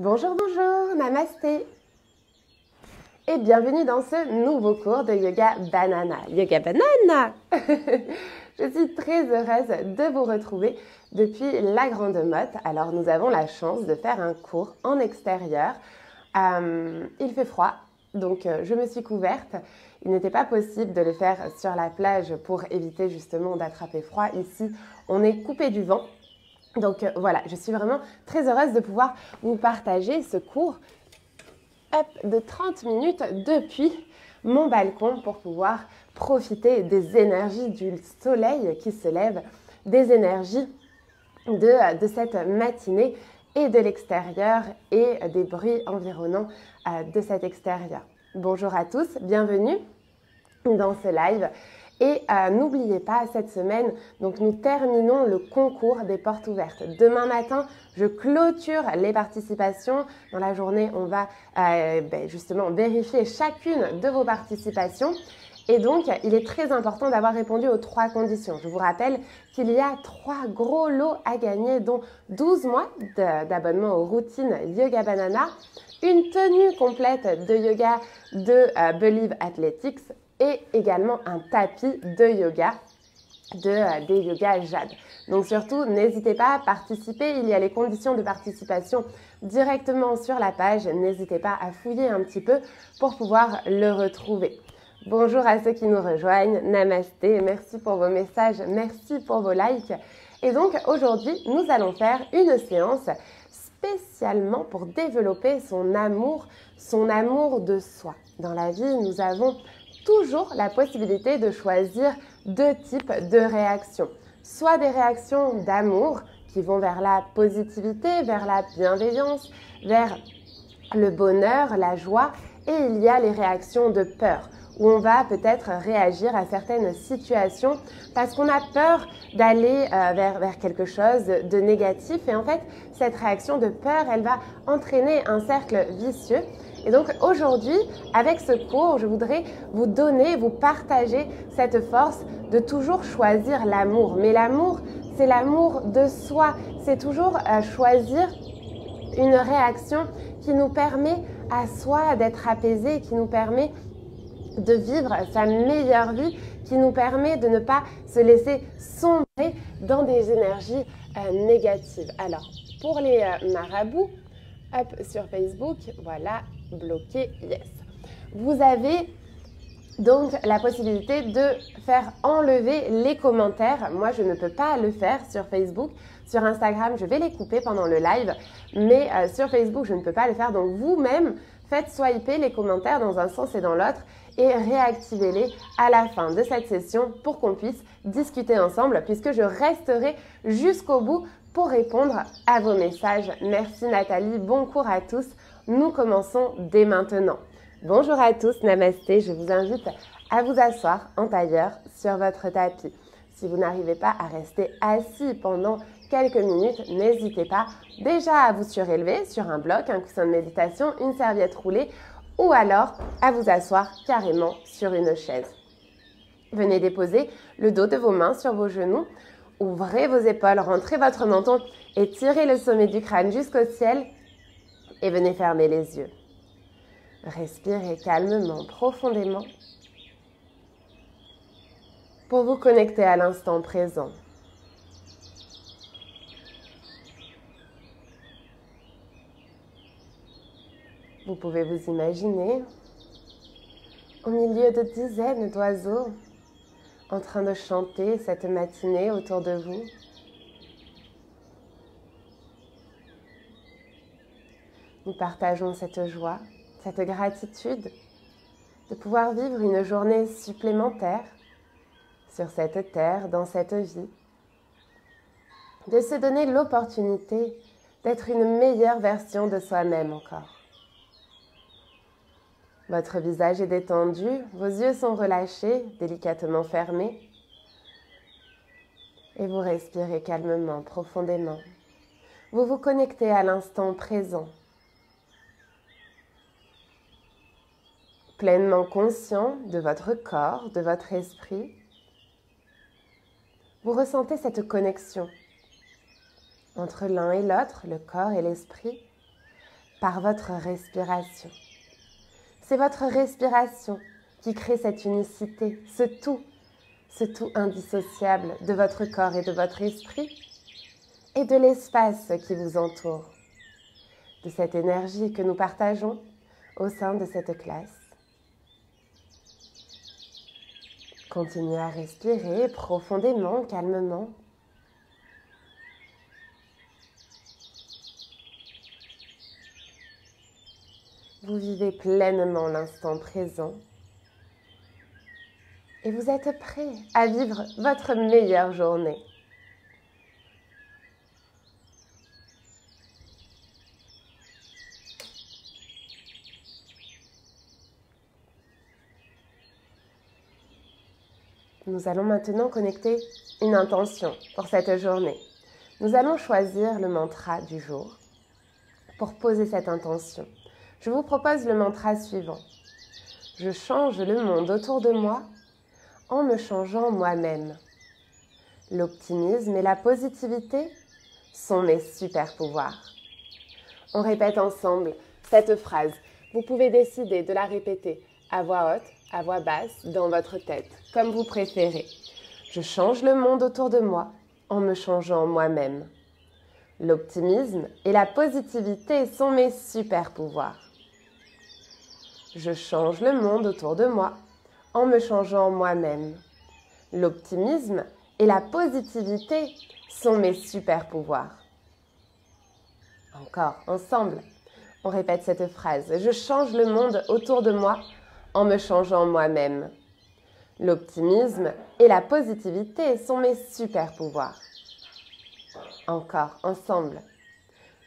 Bonjour, bonjour, namasté et bienvenue dans ce nouveau cours de Yoga Banana. Yoga Banana Je suis très heureuse de vous retrouver depuis la Grande Motte. Alors nous avons la chance de faire un cours en extérieur. Euh, il fait froid, donc euh, je me suis couverte. Il n'était pas possible de le faire sur la plage pour éviter justement d'attraper froid. Ici, on est coupé du vent. Donc euh, voilà, je suis vraiment très heureuse de pouvoir vous partager ce cours de 30 minutes depuis mon balcon pour pouvoir profiter des énergies du soleil qui se lève, des énergies de, cette matinée et de l'extérieur et des bruits environnants euh, de cet extérieur. Bonjour à tous, bienvenue dans ce live. Et euh, n'oubliez pas, cette semaine, donc nous terminons le concours des portes ouvertes. Demain matin, je clôture les participations. Dans la journée, on va euh, ben, justement vérifier chacune de vos participations. Et donc, il est très important d'avoir répondu aux trois conditions. Je vous rappelle qu'il y a trois gros lots à gagner, dont 12 mois d'abonnement aux routines Yoga Banana, une tenue complète de yoga de euh, Believe Athletics, et également un tapis de yoga de, euh, des yoga Jade. Donc surtout, n'hésitez pas à participer. Il y a les conditions de participation directement sur la page. N'hésitez pas à fouiller un petit peu pour pouvoir le retrouver. Bonjour à ceux qui nous rejoignent. Namasté. Merci pour vos messages. Merci pour vos likes. Et donc aujourd'hui, nous allons faire une séance spécialement pour développer son amour, son amour de soi. Dans la vie, nous avons toujours la possibilité de choisir deux types de réactions. Soit des réactions d'amour qui vont vers la positivité, vers la bienveillance, vers le bonheur, la joie, et il y a les réactions de peur où on va peut-être réagir à certaines situations parce qu'on a peur d'aller euh, vers, vers quelque chose de négatif. Et en fait, cette réaction de peur, elle va entraîner un cercle vicieux et donc aujourd'hui, avec ce cours, je voudrais vous donner, vous partager cette force de toujours choisir l'amour. Mais l'amour, c'est l'amour de soi. C'est toujours euh, choisir une réaction qui nous permet à soi d'être apaisé, qui nous permet de vivre sa meilleure vie, qui nous permet de ne pas se laisser sombrer dans des énergies euh, négatives. Alors, pour les euh, marabouts, hop, sur Facebook, voilà, bloqué yes. Vous avez donc la possibilité de faire enlever les commentaires. Moi, je ne peux pas le faire sur Facebook. Sur Instagram, je vais les couper pendant le live, mais euh, sur Facebook, je ne peux pas le faire. Donc vous-même, faites swiper les commentaires dans un sens et dans l'autre et réactivez-les à la fin de cette session pour qu'on puisse discuter ensemble puisque je resterai jusqu'au bout pour répondre à vos messages. Merci Nathalie, bon cours à tous. Nous commençons dès maintenant. Bonjour à tous, namasté. Je vous invite à vous asseoir en tailleur sur votre tapis. Si vous n'arrivez pas à rester assis pendant quelques minutes, n'hésitez pas déjà à vous surélever sur un bloc, un coussin de méditation, une serviette roulée ou alors à vous asseoir carrément sur une chaise. Venez déposer le dos de vos mains sur vos genoux, ouvrez vos épaules, rentrez votre menton et tirez le sommet du crâne jusqu'au ciel et venez fermer les yeux. Respirez calmement, profondément pour vous connecter à l'instant présent. Vous pouvez vous imaginer au milieu de dizaines d'oiseaux en train de chanter cette matinée autour de vous. Nous partageons cette joie, cette gratitude de pouvoir vivre une journée supplémentaire sur cette terre, dans cette vie, de se donner l'opportunité d'être une meilleure version de soi-même encore. Votre visage est détendu, vos yeux sont relâchés, délicatement fermés, et vous respirez calmement, profondément. Vous vous connectez à l'instant présent pleinement conscient de votre corps, de votre esprit, vous ressentez cette connexion entre l'un et l'autre, le corps et l'esprit, par votre respiration. C'est votre respiration qui crée cette unicité, ce tout, ce tout indissociable de votre corps et de votre esprit et de l'espace qui vous entoure, de cette énergie que nous partageons au sein de cette classe. Continuez à respirer profondément, calmement. Vous vivez pleinement l'instant présent et vous êtes prêt à vivre votre meilleure journée. Nous allons maintenant connecter une intention pour cette journée. Nous allons choisir le mantra du jour pour poser cette intention. Je vous propose le mantra suivant. Je change le monde autour de moi en me changeant moi-même. L'optimisme et la positivité sont mes super pouvoirs. On répète ensemble cette phrase. Vous pouvez décider de la répéter à voix haute à voix basse dans votre tête, comme vous préférez. Je change le monde autour de moi en me changeant moi-même. L'optimisme et la positivité sont mes super pouvoirs. Je change le monde autour de moi en me changeant moi-même. L'optimisme et la positivité sont mes super pouvoirs. Encore, ensemble, on répète cette phrase. Je change le monde autour de moi en me changeant moi-même. L'optimisme et la positivité sont mes super pouvoirs. Encore, ensemble.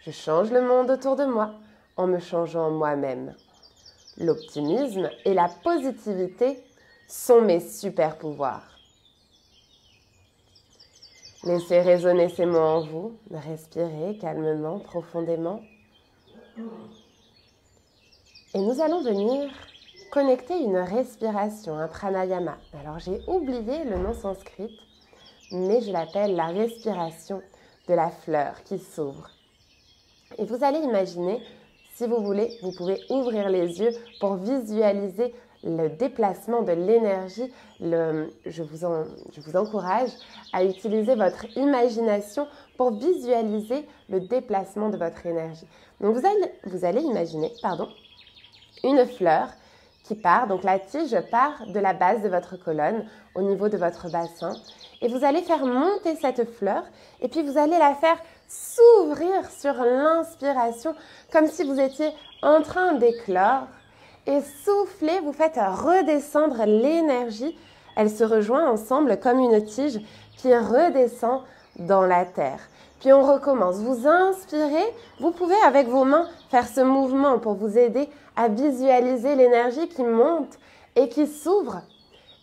Je change le monde autour de moi en me changeant moi-même. L'optimisme et la positivité sont mes super pouvoirs. Laissez résonner ces mots en vous, respirez calmement, profondément. Et nous allons venir connecter une respiration, un pranayama. Alors j'ai oublié le nom sanskrit, mais je l'appelle la respiration de la fleur qui s'ouvre. Et vous allez imaginer, si vous voulez, vous pouvez ouvrir les yeux pour visualiser le déplacement de l'énergie. Je vous, encourage à utiliser votre imagination pour visualiser le déplacement de votre énergie. Donc vous allez, vous allez imaginer pardon, une fleur part. Donc la tige part de la base de votre colonne au niveau de votre bassin. Et vous allez faire monter cette fleur et puis vous allez la faire s'ouvrir sur l'inspiration comme si vous étiez en train d'éclore. Et soufflez, vous faites redescendre l'énergie. Elle se rejoint ensemble comme une tige qui redescend dans la terre. Puis on recommence. Vous inspirez. Vous pouvez avec vos mains faire ce mouvement pour vous aider à visualiser l'énergie qui monte et qui s'ouvre.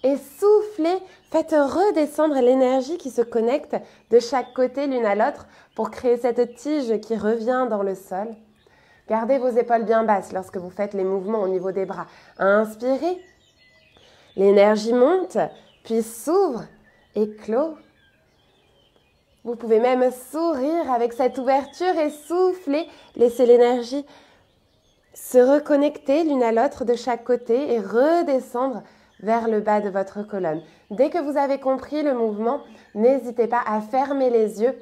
Et soufflez, faites redescendre l'énergie qui se connecte de chaque côté l'une à l'autre pour créer cette tige qui revient dans le sol. Gardez vos épaules bien basses lorsque vous faites les mouvements au niveau des bras. Inspirez. L'énergie monte, puis s'ouvre et clôt. Vous pouvez même sourire avec cette ouverture et souffler. Laissez l'énergie se reconnecter l'une à l'autre de chaque côté et redescendre vers le bas de votre colonne. Dès que vous avez compris le mouvement, n'hésitez pas à fermer les yeux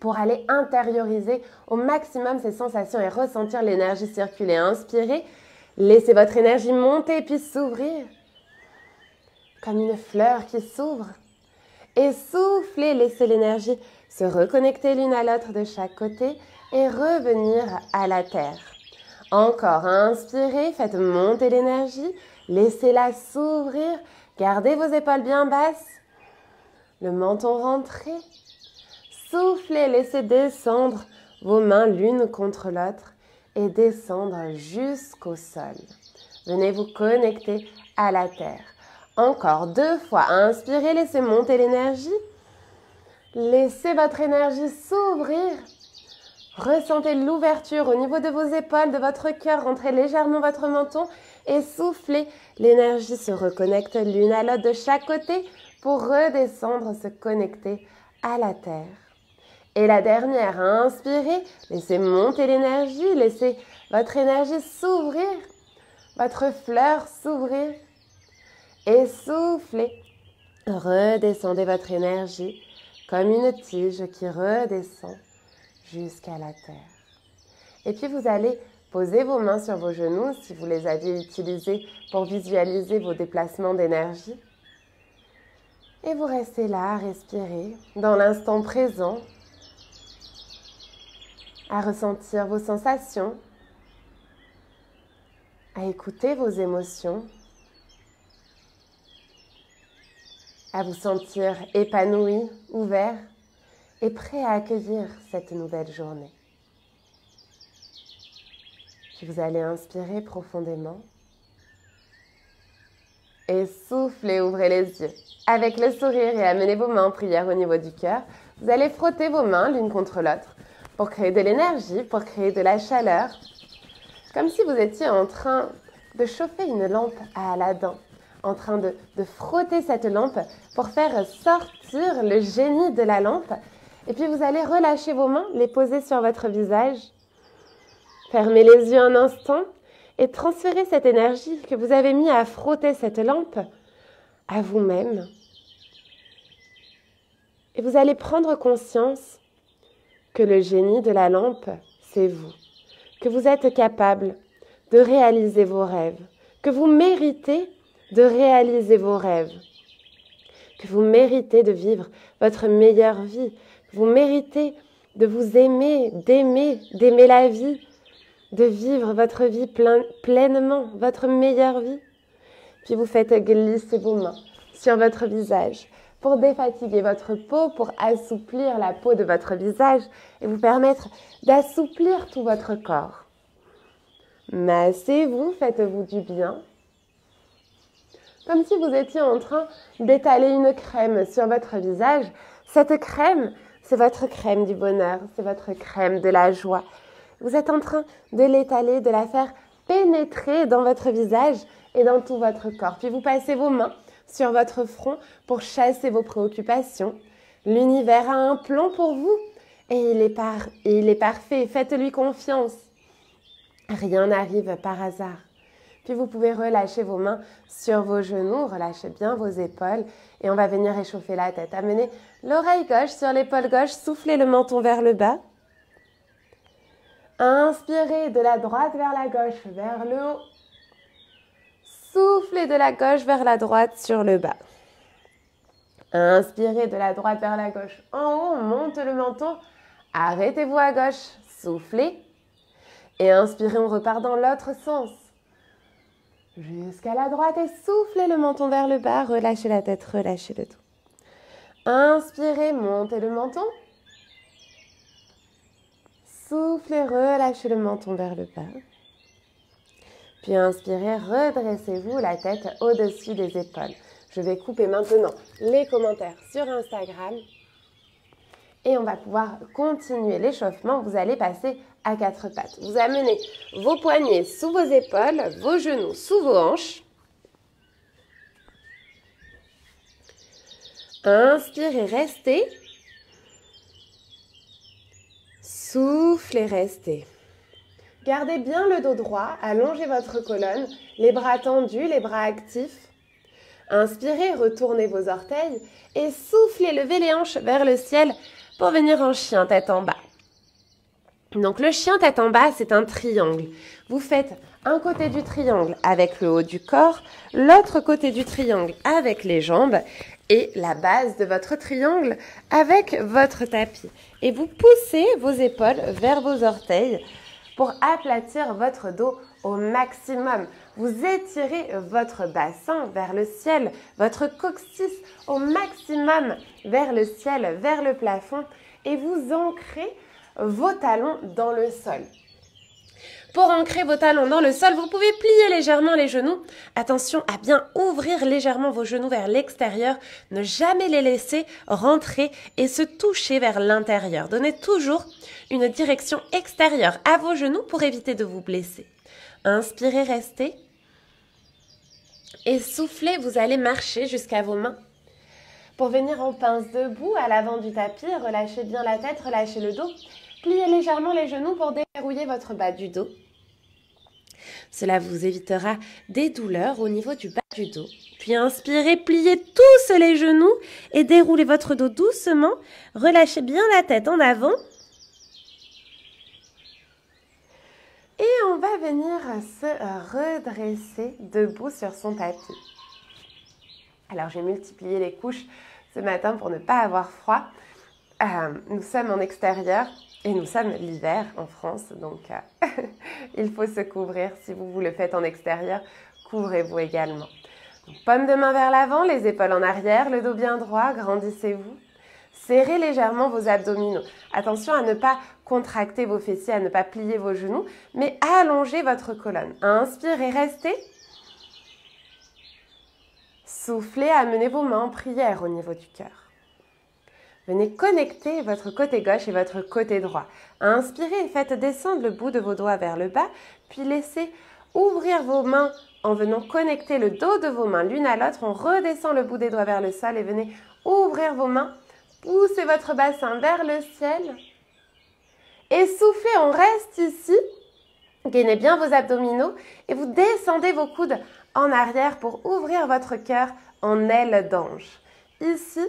pour aller intérioriser au maximum ces sensations et ressentir l'énergie circuler. Inspirez, laissez votre énergie monter puis s'ouvrir comme une fleur qui s'ouvre. Et soufflez, laissez l'énergie se reconnecter l'une à l'autre de chaque côté et revenir à la terre. Encore, inspirez, faites monter l'énergie, laissez-la s'ouvrir, gardez vos épaules bien basses, le menton rentré. Soufflez, laissez descendre vos mains l'une contre l'autre et descendre jusqu'au sol. Venez vous connecter à la terre. Encore deux fois, inspirez, laissez monter l'énergie. Laissez votre énergie s'ouvrir Ressentez l'ouverture au niveau de vos épaules, de votre cœur, rentrez légèrement votre menton et soufflez. L'énergie se reconnecte l'une à l'autre de chaque côté pour redescendre, se connecter à la terre. Et la dernière, inspirez, laissez monter l'énergie, laissez votre énergie s'ouvrir, votre fleur s'ouvrir. Et soufflez, redescendez votre énergie comme une tige qui redescend jusqu'à la terre. Et puis vous allez poser vos mains sur vos genoux si vous les aviez utilisés pour visualiser vos déplacements d'énergie. Et vous restez là à respirer dans l'instant présent, à ressentir vos sensations, à écouter vos émotions, à vous sentir épanoui, ouvert et prêt à accueillir cette nouvelle journée. Puis vous allez inspirer profondément et soufflez, ouvrez les yeux. Avec le sourire et amenez vos mains en prière au niveau du cœur, vous allez frotter vos mains l'une contre l'autre pour créer de l'énergie, pour créer de la chaleur, comme si vous étiez en train de chauffer une lampe à Aladdin, en train de, de frotter cette lampe pour faire sortir le génie de la lampe. Et puis vous allez relâcher vos mains, les poser sur votre visage. Fermez les yeux un instant et transférez cette énergie que vous avez mis à frotter cette lampe à vous-même. Et vous allez prendre conscience que le génie de la lampe, c'est vous, que vous êtes capable de réaliser vos rêves, que vous méritez de réaliser vos rêves, que vous méritez de vivre votre meilleure vie, vous méritez de vous aimer, d'aimer, d'aimer la vie, de vivre votre vie pleinement, votre meilleure vie. Puis vous faites glisser vos mains sur votre visage pour défatiguer votre peau, pour assouplir la peau de votre visage et vous permettre d'assouplir tout votre corps. Massez-vous, faites-vous du bien. Comme si vous étiez en train d'étaler une crème sur votre visage. Cette crème, c'est votre crème du bonheur, c'est votre crème de la joie. Vous êtes en train de l'étaler, de la faire pénétrer dans votre visage et dans tout votre corps. Puis vous passez vos mains sur votre front pour chasser vos préoccupations. L'univers a un plan pour vous et il est, par, il est parfait. Faites-lui confiance. Rien n'arrive par hasard. Puis vous pouvez relâcher vos mains sur vos genoux, relâchez bien vos épaules et on va venir échauffer la tête. Amenez l'oreille gauche sur l'épaule gauche, soufflez le menton vers le bas. Inspirez de la droite vers la gauche, vers le haut. Soufflez de la gauche vers la droite sur le bas. Inspirez de la droite vers la gauche. En haut, on monte le menton. Arrêtez-vous à gauche. Soufflez. Et inspirez, on repart dans l'autre sens. Jusqu'à la droite et soufflez le menton vers le bas. Relâchez la tête, relâchez le dos. Inspirez, montez le menton. Soufflez, relâchez le menton vers le bas. Puis inspirez, redressez-vous la tête au-dessus des épaules. Je vais couper maintenant les commentaires sur Instagram et on va pouvoir continuer l'échauffement. Vous allez passer à quatre pattes. Vous amenez vos poignets sous vos épaules, vos genoux sous vos hanches. Inspirez, restez. Soufflez, restez. Gardez bien le dos droit, allongez votre colonne, les bras tendus, les bras actifs. Inspirez, retournez vos orteils et soufflez, levez les hanches vers le ciel pour venir en chien tête en bas. Donc le chien tête en bas, c'est un triangle. Vous faites un côté du triangle avec le haut du corps, l'autre côté du triangle avec les jambes et la base de votre triangle avec votre tapis. Et vous poussez vos épaules vers vos orteils pour aplatir votre dos au maximum. Vous étirez votre bassin vers le ciel, votre coccyx au maximum vers le ciel, vers le plafond et vous ancrez vos talons dans le sol. Pour ancrer vos talons dans le sol, vous pouvez plier légèrement les genoux. Attention à bien ouvrir légèrement vos genoux vers l'extérieur. Ne jamais les laisser rentrer et se toucher vers l'intérieur. Donnez toujours une direction extérieure à vos genoux pour éviter de vous blesser. Inspirez, restez. Et soufflez, vous allez marcher jusqu'à vos mains. pour venir en pince debout à l'avant du tapis. Relâchez bien la tête, relâchez le dos. Pliez légèrement les genoux pour dérouiller votre bas du dos. Cela vous évitera des douleurs au niveau du bas du dos. Puis inspirez, pliez tous les genoux et déroulez votre dos doucement. Relâchez bien la tête en avant. Et on va venir se redresser debout sur son tapis. Alors j'ai multiplié les couches ce matin pour ne pas avoir froid. Euh, nous sommes en extérieur et nous sommes l'hiver en France, donc euh, il faut se couvrir. Si vous vous le faites en extérieur, couvrez-vous également. pomme de main vers l'avant, les épaules en arrière, le dos bien droit, grandissez-vous. Serrez légèrement vos abdominaux. Attention à ne pas contracter vos fessiers, à ne pas plier vos genoux, mais allongez votre colonne. Inspirez, restez. Soufflez, amenez vos mains en prière au niveau du cœur. Venez connecter votre côté gauche et votre côté droit. Inspirez et faites descendre le bout de vos doigts vers le bas, puis laissez ouvrir vos mains en venant connecter le dos de vos mains l'une à l'autre. On redescend le bout des doigts vers le sol et venez ouvrir vos mains. Poussez votre bassin vers le ciel. Et soufflez, on reste ici. Gainez bien vos abdominaux et vous descendez vos coudes en arrière pour ouvrir votre cœur en aile d'ange. Ici,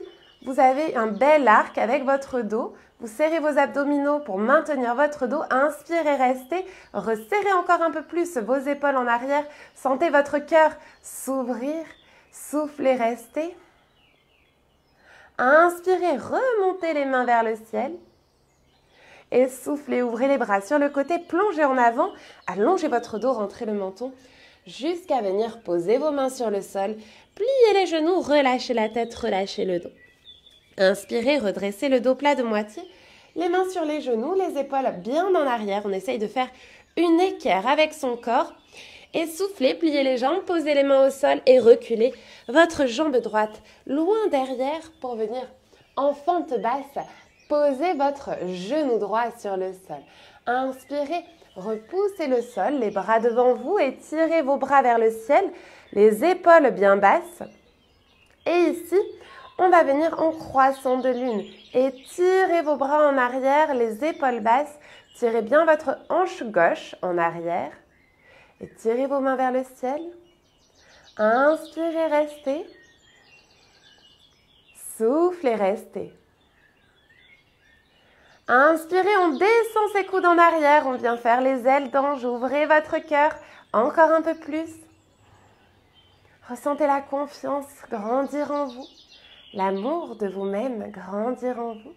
vous avez un bel arc avec votre dos. Vous serrez vos abdominaux pour maintenir votre dos. Inspirez, restez. Resserrez encore un peu plus vos épaules en arrière. Sentez votre cœur s'ouvrir. Soufflez, restez. Inspirez, remontez les mains vers le ciel. Et soufflez, ouvrez les bras sur le côté, plongez en avant, allongez votre dos, rentrez le menton jusqu'à venir poser vos mains sur le sol, pliez les genoux, relâchez la tête, relâchez le dos. Inspirez, redressez le dos plat de moitié, les mains sur les genoux, les épaules bien en arrière. On essaye de faire une équerre avec son corps. Et soufflez, pliez les jambes, posez les mains au sol et reculez votre jambe droite loin derrière pour venir en fente basse. Posez votre genou droit sur le sol. Inspirez, repoussez le sol, les bras devant vous et tirez vos bras vers le ciel, les épaules bien basses. Et ici, on va venir en croissant de lune et tirez vos bras en arrière, les épaules basses. Tirez bien votre hanche gauche en arrière et tirez vos mains vers le ciel. Inspirez, restez. Soufflez, restez. Inspirez, on descend ses coudes en arrière, on vient faire les ailes d'ange. Ouvrez votre cœur encore un peu plus. Ressentez la confiance grandir en vous l'amour de vous-même grandir en vous.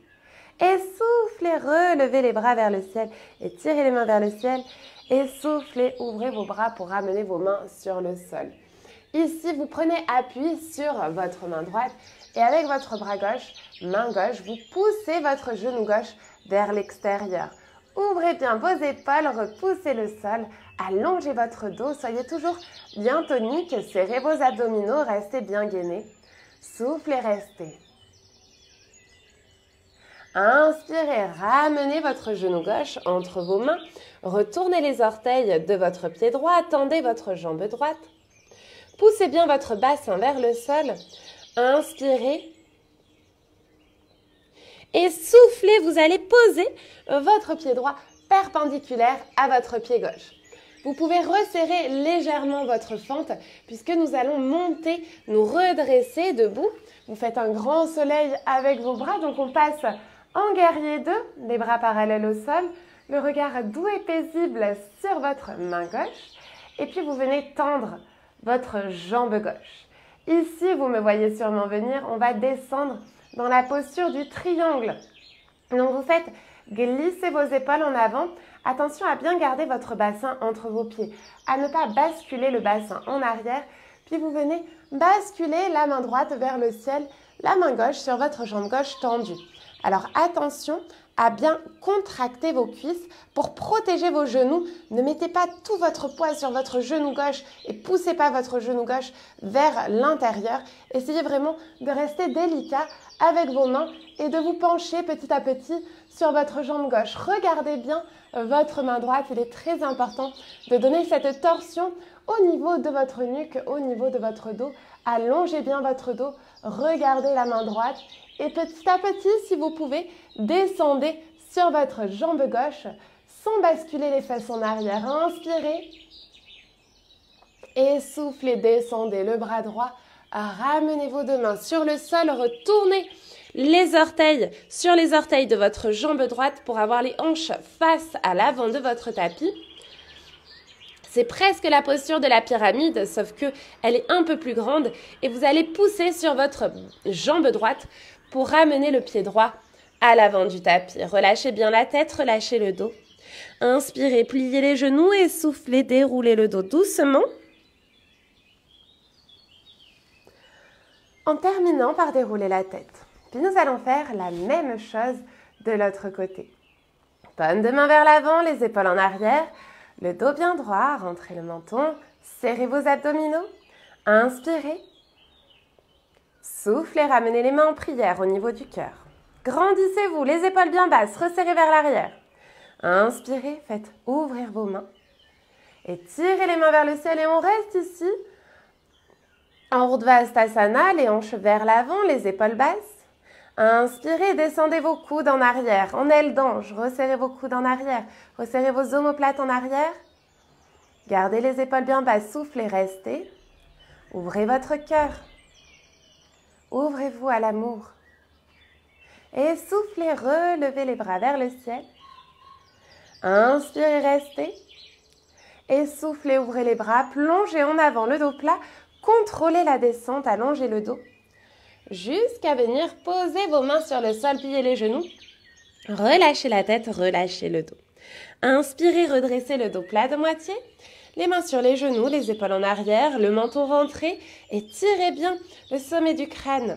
Et soufflez, relevez les bras vers le ciel et tirez les mains vers le ciel. Et soufflez, ouvrez vos bras pour ramener vos mains sur le sol. Ici, vous prenez appui sur votre main droite et avec votre bras gauche, main gauche, vous poussez votre genou gauche vers l'extérieur. Ouvrez bien vos épaules, repoussez le sol, allongez votre dos, soyez toujours bien tonique, serrez vos abdominaux, restez bien gainés. Soufflez, restez. Inspirez, ramenez votre genou gauche entre vos mains. Retournez les orteils de votre pied droit, tendez votre jambe droite. Poussez bien votre bassin vers le sol. Inspirez. Et soufflez, vous allez poser votre pied droit perpendiculaire à votre pied gauche. Vous pouvez resserrer légèrement votre fente puisque nous allons monter, nous redresser debout. Vous faites un grand soleil avec vos bras, donc on passe en guerrier 2, les bras parallèles au sol, le regard doux et paisible sur votre main gauche, et puis vous venez tendre votre jambe gauche. Ici, vous me voyez sûrement venir, on va descendre dans la posture du triangle. Donc vous faites glisser vos épaules en avant Attention à bien garder votre bassin entre vos pieds, à ne pas basculer le bassin en arrière, puis vous venez basculer la main droite vers le ciel, la main gauche sur votre jambe gauche tendue. Alors attention à bien contracter vos cuisses pour protéger vos genoux. Ne mettez pas tout votre poids sur votre genou gauche et poussez pas votre genou gauche vers l'intérieur. Essayez vraiment de rester délicat avec vos mains et de vous pencher petit à petit sur votre jambe gauche. Regardez bien votre main droite. Il est très important de donner cette torsion au niveau de votre nuque, au niveau de votre dos. Allongez bien votre dos, regardez la main droite et petit à petit, si vous pouvez, descendez sur votre jambe gauche sans basculer les fesses en arrière. Inspirez. Et soufflez, descendez le bras droit. Ramenez vos deux mains sur le sol. Retournez les orteils sur les orteils de votre jambe droite pour avoir les hanches face à l'avant de votre tapis. C'est presque la posture de la pyramide, sauf que elle est un peu plus grande et vous allez pousser sur votre jambe droite pour ramener le pied droit à l'avant du tapis. Relâchez bien la tête, relâchez le dos. Inspirez, pliez les genoux et soufflez, déroulez le dos doucement. En terminant par dérouler la tête. Puis nous allons faire la même chose de l'autre côté. Paume de main vers l'avant, les épaules en arrière, le dos bien droit, rentrez le menton, serrez vos abdominaux, inspirez, soufflez, ramenez les mains en prière au niveau du cœur. Grandissez-vous, les épaules bien basses, resserrez vers l'arrière. Inspirez, faites ouvrir vos mains et tirez les mains vers le ciel et on reste ici en Urdhvastasana, les hanches vers l'avant, les épaules basses. Inspirez, descendez vos coudes en arrière, en aile d'ange. Resserrez vos coudes en arrière. Resserrez vos omoplates en arrière. Gardez les épaules bien basses, soufflez, restez. Ouvrez votre cœur. Ouvrez-vous à l'amour. Et soufflez, relevez les bras vers le ciel. Inspirez, restez. Et soufflez, ouvrez les bras, plongez en avant le dos plat. Contrôlez la descente, allongez le dos jusqu'à venir poser vos mains sur le sol, plier les genoux. Relâchez la tête, relâchez le dos. Inspirez, redressez le dos plat de moitié. Les mains sur les genoux, les épaules en arrière, le menton rentré et tirez bien le sommet du crâne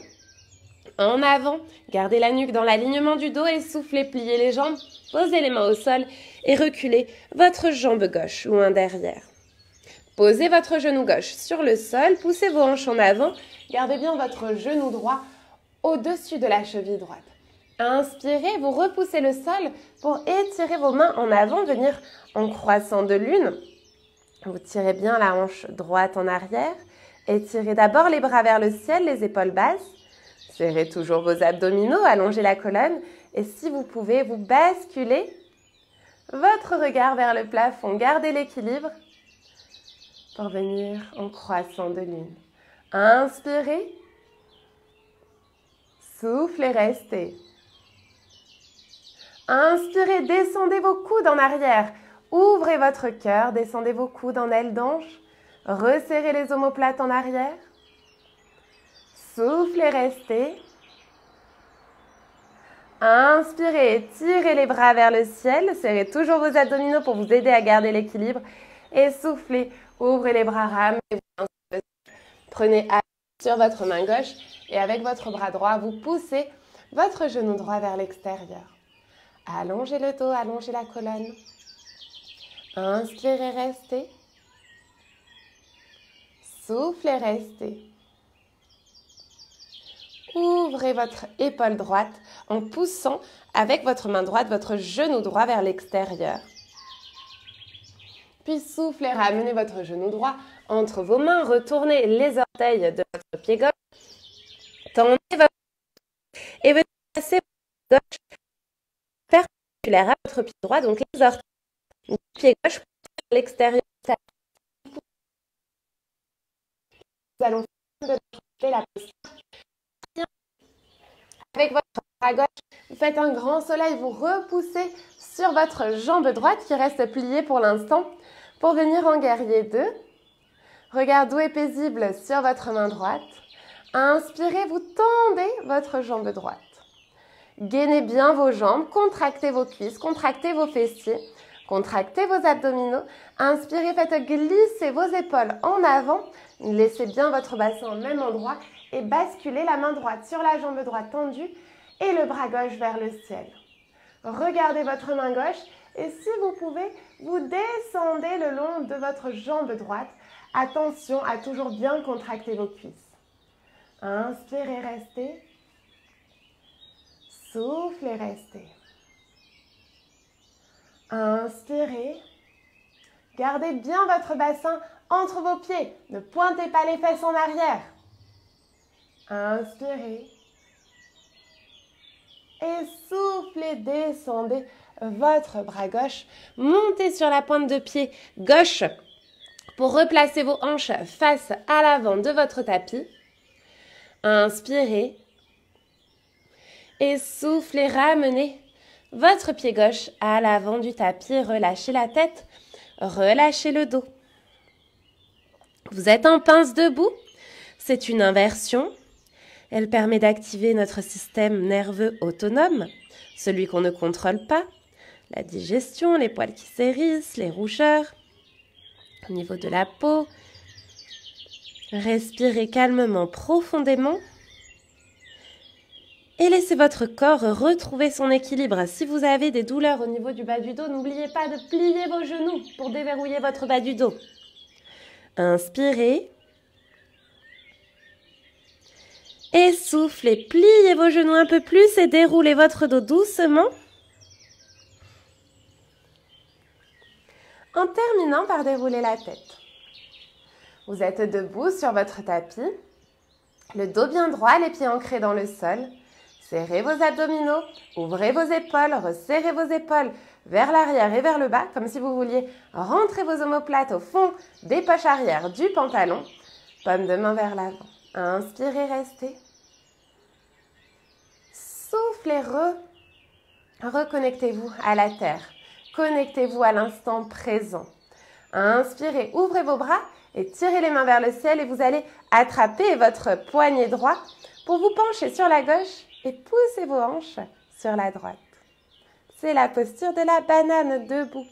en avant. Gardez la nuque dans l'alignement du dos et soufflez, pliez les jambes, posez les mains au sol et reculez votre jambe gauche loin derrière. Posez votre genou gauche sur le sol, poussez vos hanches en avant Gardez bien votre genou droit au-dessus de la cheville droite. Inspirez, vous repoussez le sol pour étirer vos mains en avant, venir en croissant de lune. Vous tirez bien la hanche droite en arrière. Étirez d'abord les bras vers le ciel, les épaules basses. Serrez toujours vos abdominaux, allongez la colonne. Et si vous pouvez, vous basculez votre regard vers le plafond. Gardez l'équilibre pour venir en croissant de lune. Inspirez. Soufflez, restez. Inspirez, descendez vos coudes en arrière. Ouvrez votre cœur, descendez vos coudes en aile d'ange. Resserrez les omoplates en arrière. Soufflez, restez. Inspirez, tirez les bras vers le ciel. Serrez toujours vos abdominaux pour vous aider à garder l'équilibre. Et soufflez, ouvrez les bras, ramenez Prenez sur votre main gauche et avec votre bras droit, vous poussez votre genou droit vers l'extérieur. Allongez le dos, allongez la colonne. Inspirez, restez. Soufflez, restez. Ouvrez votre épaule droite en poussant avec votre main droite votre genou droit vers l'extérieur. Puis soufflez, ramenez votre genou droit entre vos mains, retournez les orteils de votre pied gauche, tendez votre et venez passer votre gauche perpendiculaire à votre pied droit, donc les orteils du pied gauche à l'extérieur. Nous allons faire la posture. Avec votre bras gauche, vous faites un grand soleil, vous repoussez sur votre jambe droite qui reste pliée pour l'instant pour venir en guerrier 2. Regard doux et paisible sur votre main droite. Inspirez, vous tendez votre jambe droite. Gainez bien vos jambes, contractez vos cuisses, contractez vos fessiers, contractez vos abdominaux. Inspirez, faites glisser vos épaules en avant. Laissez bien votre bassin au même endroit et basculez la main droite sur la jambe droite tendue et le bras gauche vers le ciel. Regardez votre main gauche et si vous pouvez, vous descendez le long de votre jambe droite Attention à toujours bien contracter vos cuisses. Inspirez, restez. Soufflez, restez. Inspirez. Gardez bien votre bassin entre vos pieds. Ne pointez pas les fesses en arrière. Inspirez. Et soufflez, descendez votre bras gauche. Montez sur la pointe de pied gauche pour replacer vos hanches face à l'avant de votre tapis. Inspirez. Et soufflez, ramenez votre pied gauche à l'avant du tapis. Relâchez la tête, relâchez le dos. Vous êtes en pince debout. C'est une inversion. Elle permet d'activer notre système nerveux autonome, celui qu'on ne contrôle pas, la digestion, les poils qui s'hérissent, les rougeurs, au niveau de la peau. Respirez calmement, profondément. Et laissez votre corps retrouver son équilibre. Si vous avez des douleurs au niveau du bas du dos, n'oubliez pas de plier vos genoux pour déverrouiller votre bas du dos. Inspirez. Et soufflez, pliez vos genoux un peu plus et déroulez votre dos doucement. En terminant par dérouler la tête. Vous êtes debout sur votre tapis, le dos bien droit, les pieds ancrés dans le sol. Serrez vos abdominaux, ouvrez vos épaules, resserrez vos épaules vers l'arrière et vers le bas, comme si vous vouliez rentrer vos omoplates au fond des poches arrière du pantalon. Pomme de main vers l'avant. Inspirez, restez. Soufflez, re. Reconnectez-vous à la terre. Connectez-vous à l'instant présent. Inspirez, ouvrez vos bras et tirez les mains vers le ciel et vous allez attraper votre poignet droit pour vous pencher sur la gauche et pousser vos hanches sur la droite. C'est la posture de la banane debout.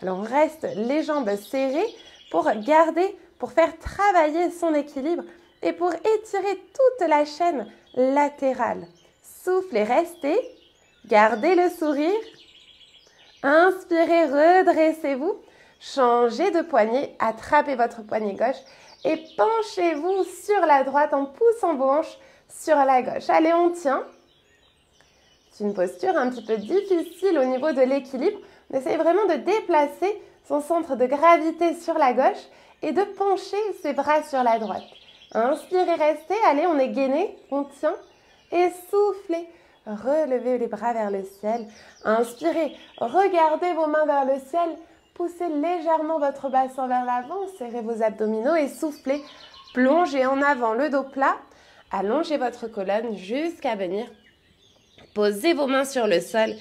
Alors on reste les jambes serrées pour garder, pour faire travailler son équilibre et pour étirer toute la chaîne latérale. Soufflez, restez. Gardez le sourire. Inspirez, redressez-vous. Changez de poignet, attrapez votre poignet gauche et penchez-vous sur la droite en poussant vos hanches sur la gauche. Allez, on tient. C'est une posture un petit peu difficile au niveau de l'équilibre. On essaye vraiment de déplacer son centre de gravité sur la gauche et de pencher ses bras sur la droite. Inspirez, restez. Allez, on est gainé, on tient. Et soufflez. Relevez les bras vers le ciel. Inspirez. Regardez vos mains vers le ciel. Poussez légèrement votre bassin vers l'avant. Serrez vos abdominaux et soufflez. Plongez en avant le dos plat. Allongez votre colonne jusqu'à venir. Posez vos mains sur le sol.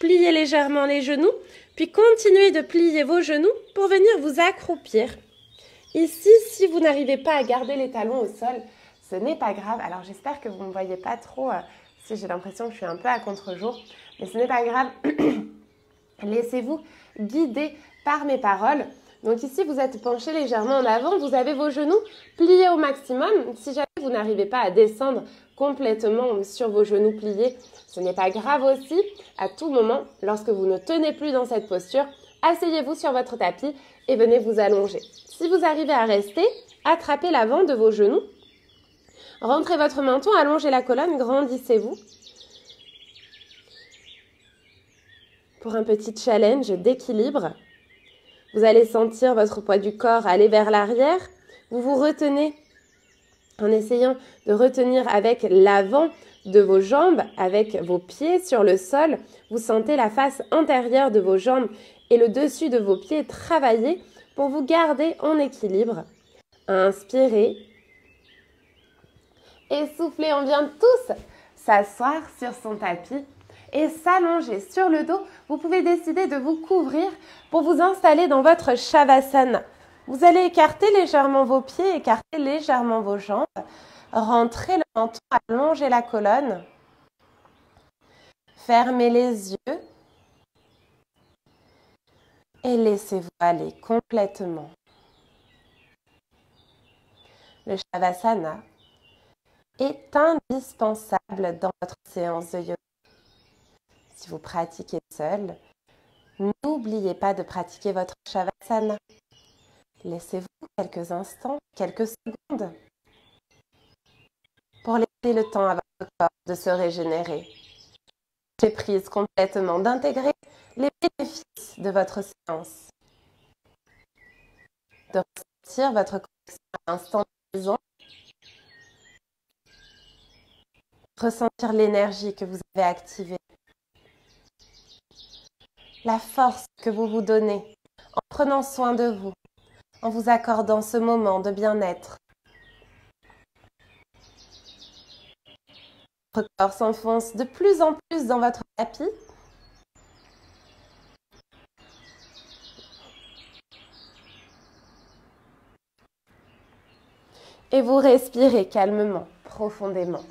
Pliez légèrement les genoux. Puis continuez de plier vos genoux pour venir vous accroupir. Ici, si vous n'arrivez pas à garder les talons au sol, ce n'est pas grave. Alors j'espère que vous ne voyez pas trop euh, si j'ai l'impression que je suis un peu à contre-jour. Mais ce n'est pas grave. Laissez-vous guider par mes paroles. Donc ici, vous êtes penché légèrement en avant, vous avez vos genoux pliés au maximum. Si jamais vous n'arrivez pas à descendre complètement sur vos genoux pliés, ce n'est pas grave aussi. À tout moment, lorsque vous ne tenez plus dans cette posture, asseyez-vous sur votre tapis et venez vous allonger. Si vous arrivez à rester, attrapez l'avant de vos genoux. Rentrez votre menton, allongez la colonne, grandissez-vous. Pour un petit challenge d'équilibre, vous allez sentir votre poids du corps aller vers l'arrière. Vous vous retenez en essayant de retenir avec l'avant de vos jambes, avec vos pieds sur le sol. Vous sentez la face antérieure de vos jambes et le dessus de vos pieds travailler pour vous garder en équilibre. Inspirez. Et soufflez, on vient tous s'asseoir sur son tapis et s'allonger sur le dos. Vous pouvez décider de vous couvrir pour vous installer dans votre Shavasana. Vous allez écarter légèrement vos pieds, écarter légèrement vos jambes, rentrer le menton, allonger la colonne, fermez les yeux et laissez-vous aller complètement. Le Shavasana est indispensable dans votre séance de yoga. Si vous pratiquez seul, n'oubliez pas de pratiquer votre Shavasana. Laissez-vous quelques instants, quelques secondes pour laisser le temps à votre corps de se régénérer. Prise complètement d'intégrer les bénéfices de votre séance, de ressentir votre connexion à l'instant présent Ressentir l'énergie que vous avez activée. La force que vous vous donnez en prenant soin de vous, en vous accordant ce moment de bien-être. Votre corps s'enfonce de plus en plus dans votre tapis. Et vous respirez calmement, profondément.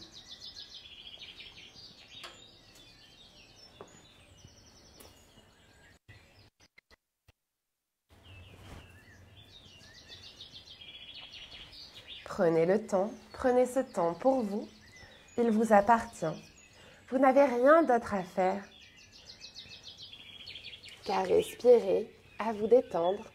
Prenez le temps, prenez ce temps pour vous. Il vous appartient. Vous n'avez rien d'autre à faire qu'à respirer, à vous détendre.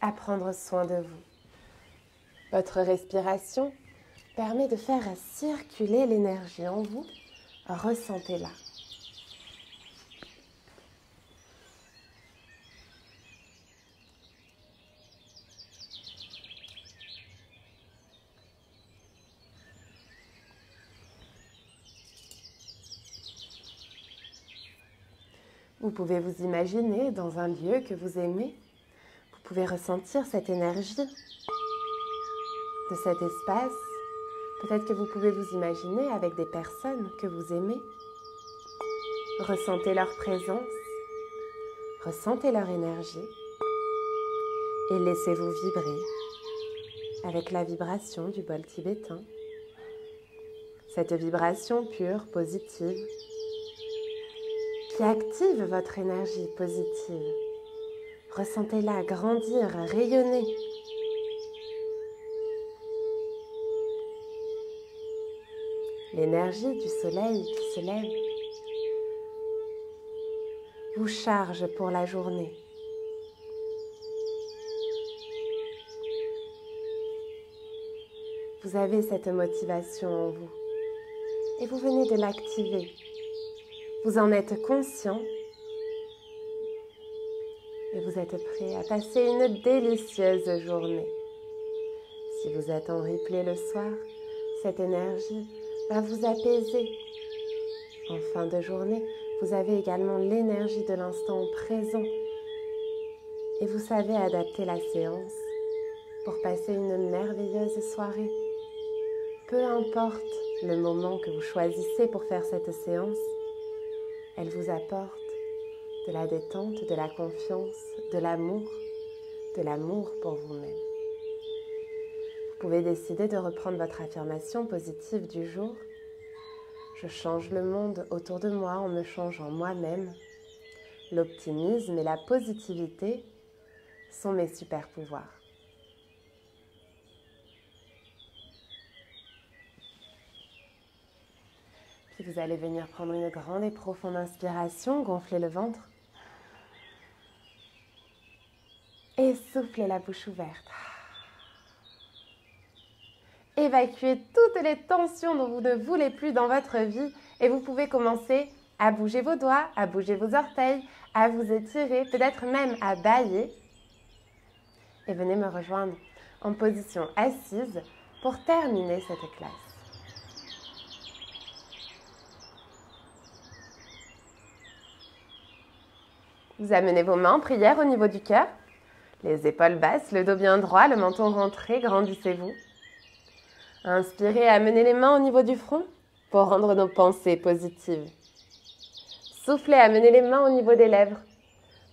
à prendre soin de vous. Votre respiration permet de faire circuler l'énergie en vous. Ressentez-la. Vous pouvez vous imaginer dans un lieu que vous aimez. Vous pouvez ressentir cette énergie de cet espace. Peut-être que vous pouvez vous imaginer avec des personnes que vous aimez. Ressentez leur présence, ressentez leur énergie et laissez-vous vibrer avec la vibration du bol tibétain. Cette vibration pure, positive, qui active votre énergie positive. Ressentez-la grandir, rayonner. L'énergie du soleil qui se lève vous charge pour la journée. Vous avez cette motivation en vous et vous venez de l'activer vous en êtes conscient et vous êtes prêt à passer une délicieuse journée. Si vous êtes en replay le soir, cette énergie va vous apaiser. En fin de journée, vous avez également l'énergie de l'instant présent et vous savez adapter la séance pour passer une merveilleuse soirée. Peu importe le moment que vous choisissez pour faire cette séance, elle vous apporte de la détente, de la confiance, de l'amour, de l'amour pour vous-même. Vous pouvez décider de reprendre votre affirmation positive du jour. Je change le monde autour de moi en me changeant moi-même. L'optimisme et la positivité sont mes super pouvoirs. Vous allez venir prendre une grande et profonde inspiration, gonfler le ventre. Et souffler la bouche ouverte. Évacuez toutes les tensions dont vous ne voulez plus dans votre vie et vous pouvez commencer à bouger vos doigts, à bouger vos orteils, à vous étirer, peut-être même à bailler. Et venez me rejoindre en position assise pour terminer cette classe. Vous amenez vos mains en prière au niveau du cœur. Les épaules basses, le dos bien droit, le menton rentré, grandissez-vous. Inspirez, amenez les mains au niveau du front pour rendre nos pensées positives. Soufflez, amenez les mains au niveau des lèvres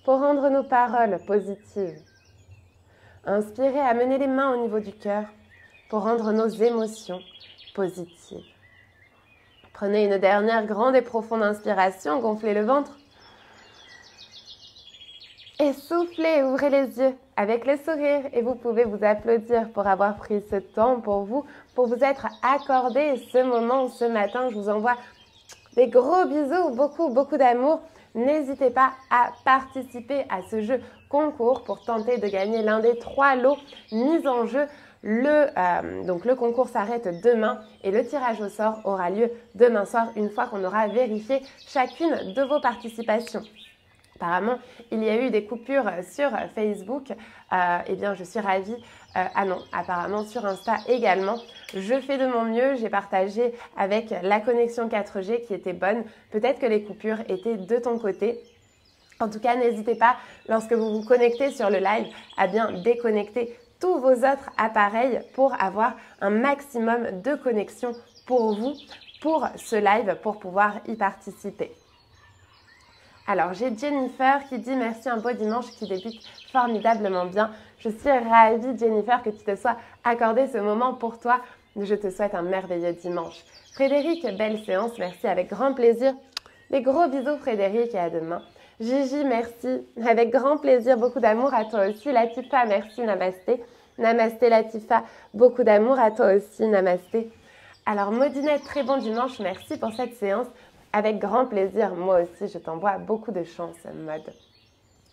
pour rendre nos paroles positives. Inspirez, amenez les mains au niveau du cœur pour rendre nos émotions positives. Prenez une dernière grande et profonde inspiration, gonflez le ventre. Et soufflez, ouvrez les yeux avec le sourire et vous pouvez vous applaudir pour avoir pris ce temps pour vous, pour vous être accordé ce moment ce matin. Je vous envoie des gros bisous, beaucoup, beaucoup d'amour. N'hésitez pas à participer à ce jeu concours pour tenter de gagner l'un des trois lots mis en jeu. Le, euh, donc le concours s'arrête demain et le tirage au sort aura lieu demain soir une fois qu'on aura vérifié chacune de vos participations. Apparemment, il y a eu des coupures sur Facebook. Euh, eh bien, je suis ravie. Euh, ah non, apparemment sur Insta également. Je fais de mon mieux. J'ai partagé avec la connexion 4G qui était bonne. Peut-être que les coupures étaient de ton côté. En tout cas, n'hésitez pas, lorsque vous vous connectez sur le live, à bien déconnecter tous vos autres appareils pour avoir un maximum de connexion pour vous, pour ce live, pour pouvoir y participer. Alors, j'ai Jennifer qui dit merci, un beau dimanche qui débute formidablement bien. Je suis ravie, Jennifer, que tu te sois accordé ce moment pour toi. Je te souhaite un merveilleux dimanche. Frédéric, belle séance, merci avec grand plaisir. Des gros bisous, Frédéric, et à demain. Gigi, merci. Avec grand plaisir, beaucoup d'amour à toi aussi. Latifa, merci, namasté. Namasté, Latifa, beaucoup d'amour à toi aussi, namasté. Alors, Maudinette, très bon dimanche, merci pour cette séance. Avec grand plaisir, moi aussi, je t'envoie beaucoup de chance, mode.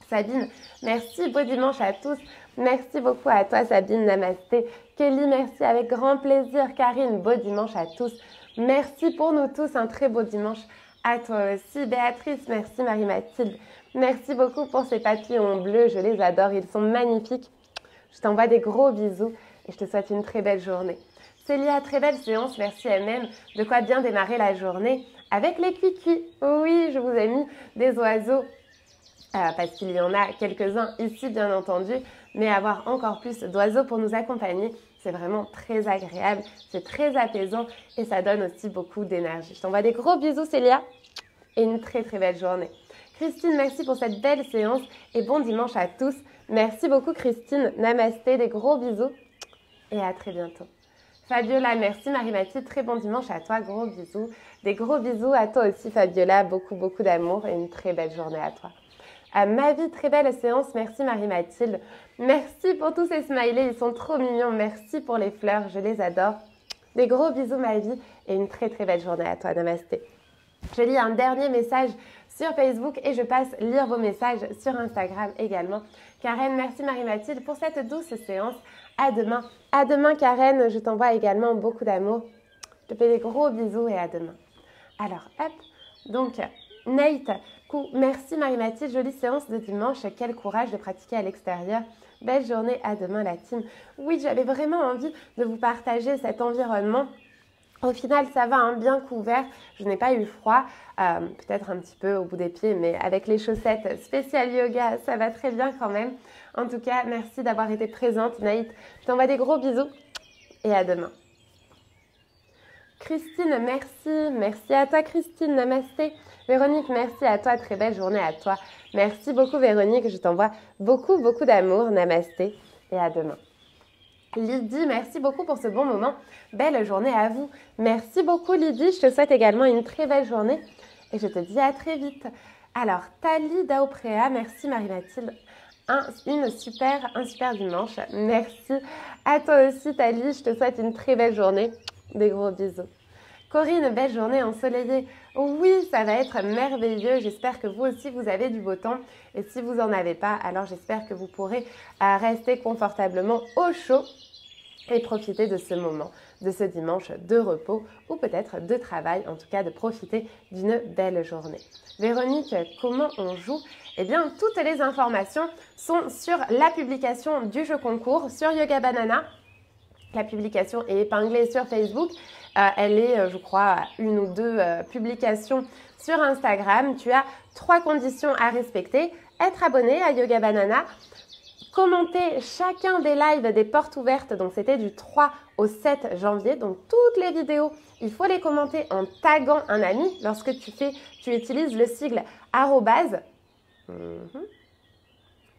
Sabine, merci, beau dimanche à tous. Merci beaucoup à toi, Sabine, namasté. Kelly, merci, avec grand plaisir. Karine, beau dimanche à tous. Merci pour nous tous, un très beau dimanche à toi aussi. Béatrice, merci, Marie-Mathilde. Merci beaucoup pour ces papillons bleus, je les adore, ils sont magnifiques. Je t'envoie des gros bisous et je te souhaite une très belle journée. Célia, très belle séance, merci elle-même. De quoi bien démarrer la journée avec les cuicus. Oui, je vous ai mis des oiseaux euh, parce qu'il y en a quelques-uns ici bien entendu, mais avoir encore plus d'oiseaux pour nous accompagner, c'est vraiment très agréable, c'est très apaisant et ça donne aussi beaucoup d'énergie. Je t'envoie des gros bisous Célia et une très très belle journée. Christine, merci pour cette belle séance et bon dimanche à tous. Merci beaucoup Christine. Namasté, des gros bisous et à très bientôt. Fabiola, merci Marie-Mathilde, très bon dimanche à toi, gros bisous. Des gros bisous à toi aussi Fabiola, beaucoup beaucoup d'amour et une très belle journée à toi. À ma vie, très belle séance, merci Marie-Mathilde. Merci pour tous ces smileys, ils sont trop mignons. Merci pour les fleurs, je les adore. Des gros bisous ma vie et une très très belle journée à toi, namasté. Je lis un dernier message sur Facebook et je passe lire vos messages sur Instagram également. Karen, merci Marie-Mathilde pour cette douce séance. À demain. À demain, Karen. Je t'envoie également beaucoup d'amour. Je te fais des gros bisous et à demain. Alors, hop. Donc, Nate, merci Marie-Mathilde. Jolie séance de dimanche. Quel courage de pratiquer à l'extérieur. Belle journée. À demain, la team. Oui, j'avais vraiment envie de vous partager cet environnement au final, ça va, hein, bien couvert. Je n'ai pas eu froid, euh, peut-être un petit peu au bout des pieds, mais avec les chaussettes spéciales yoga, ça va très bien quand même. En tout cas, merci d'avoir été présente, Naït. Je t'envoie des gros bisous et à demain. Christine, merci. Merci à toi, Christine. Namasté. Véronique, merci à toi. Très belle journée à toi. Merci beaucoup, Véronique. Je t'envoie beaucoup, beaucoup d'amour. Namasté et à demain. Lydie, merci beaucoup pour ce bon moment. Belle journée à vous. Merci beaucoup Lydie. Je te souhaite également une très belle journée et je te dis à très vite. Alors, Tali Daopréa, merci Marie-Mathilde. Un, une super, un super dimanche. Merci à toi aussi Tali. Je te souhaite une très belle journée. Des gros bisous. Corinne, belle journée ensoleillée. Oui, ça va être merveilleux. J'espère que vous aussi, vous avez du beau temps. Et si vous n'en avez pas, alors j'espère que vous pourrez euh, rester confortablement au chaud et profiter de ce moment, de ce dimanche de repos ou peut-être de travail, en tout cas de profiter d'une belle journée. Véronique, comment on joue? Eh bien, toutes les informations sont sur la publication du jeu concours sur Yoga Banana. La publication est épinglée sur Facebook. Euh, elle est, euh, je crois, une ou deux euh, publications sur Instagram. Tu as trois conditions à respecter. Être abonné à Yoga Banana, commenter chacun des lives des portes ouvertes. Donc c'était du 3 au 7 janvier. Donc toutes les vidéos, il faut les commenter en taguant un ami. Lorsque tu fais, tu utilises le sigle arrobase. Mhm.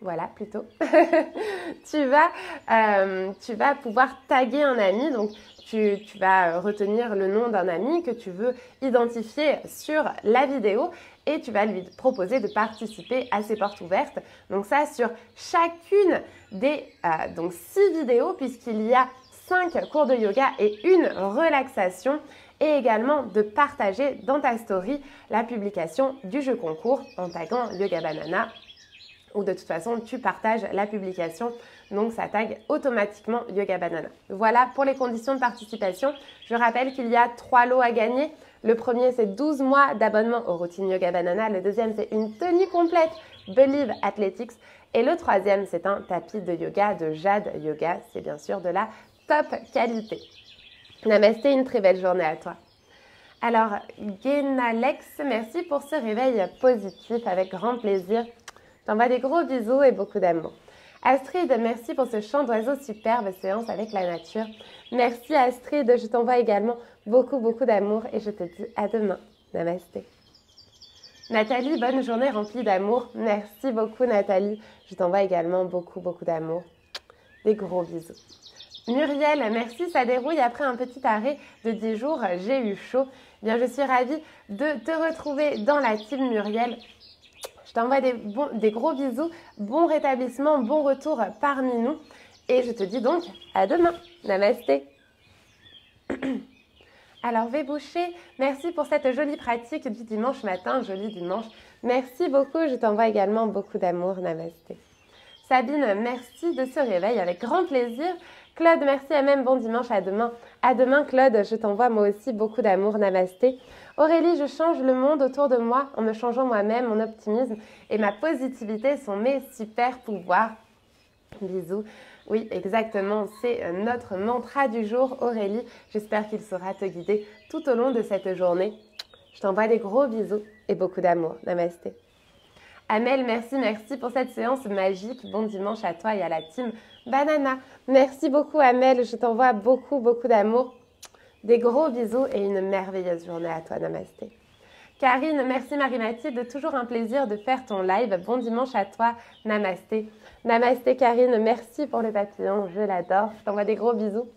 Voilà, plutôt. tu, vas, tu vas pouvoir taguer un ami. Donc tu, vas retenir le nom d'un ami que tu veux identifier sur la vidéo et tu vas lui proposer de participer à ces portes ouvertes. Donc ça sur chacune des euh, six vidéos puisqu'il y a cinq cours de yoga et une relaxation et également de partager dans ta story la publication du jeu concours en taguant Yoga Banana ou de toute façon tu partages la publication donc ça tag automatiquement Yoga Banana. Voilà pour les conditions de participation. Je rappelle qu'il y a trois lots à gagner. Le premier c'est 12 mois d'abonnement aux routines Yoga Banana. Le deuxième c'est une tenue complète Believe Athletics. Et le troisième, c'est un tapis de yoga de Jade Yoga. C'est bien sûr de la top qualité. Namasté, une très belle journée à toi. Alors, Genalex, merci pour ce réveil positif avec grand plaisir. T'envoie des gros bisous et beaucoup d'amour. Astrid, merci pour ce chant d'oiseau superbe séance avec la nature. Merci Astrid, je t'envoie également beaucoup, beaucoup d'amour et je te dis à demain. Namasté. Nathalie, bonne journée remplie d'amour. Merci beaucoup Nathalie. Je t'envoie également beaucoup, beaucoup d'amour. Des gros bisous. Muriel, merci, ça dérouille après un petit arrêt de 10 jours, j'ai eu chaud. Bien, je suis ravie de te retrouver dans la team Muriel. T'envoie des, gros bisous, bon rétablissement, bon retour parmi nous. Et je te dis donc à demain. Namasté. Alors, V Boucher, merci pour cette jolie pratique du dimanche matin, joli dimanche. Merci beaucoup, je t'envoie également beaucoup d'amour. Namasté. Sabine, merci de ce réveil avec grand plaisir. Claude, merci à même. Bon dimanche, à demain. À demain, Claude. Je t'envoie moi aussi beaucoup d'amour. Namasté. Aurélie, je change le monde autour de moi en me changeant moi-même. Mon optimisme et ma positivité sont mes super pouvoirs. Bisous. Oui, exactement. C'est euh, notre mantra du jour, Aurélie. J'espère qu'il saura te guider tout au long de cette journée. Je t'envoie des gros bisous et beaucoup d'amour. Namasté. Amel, merci, merci pour cette séance magique. Bon dimanche à toi et à la team Banana. Merci beaucoup Amel, je t'envoie beaucoup, beaucoup d'amour. Des gros bisous et une merveilleuse journée à toi. Namasté. Karine, merci Marie-Mathilde, toujours un plaisir de faire ton live. Bon dimanche à toi. Namasté. Namasté Karine, merci pour le papillon, je l'adore. Je t'envoie des gros bisous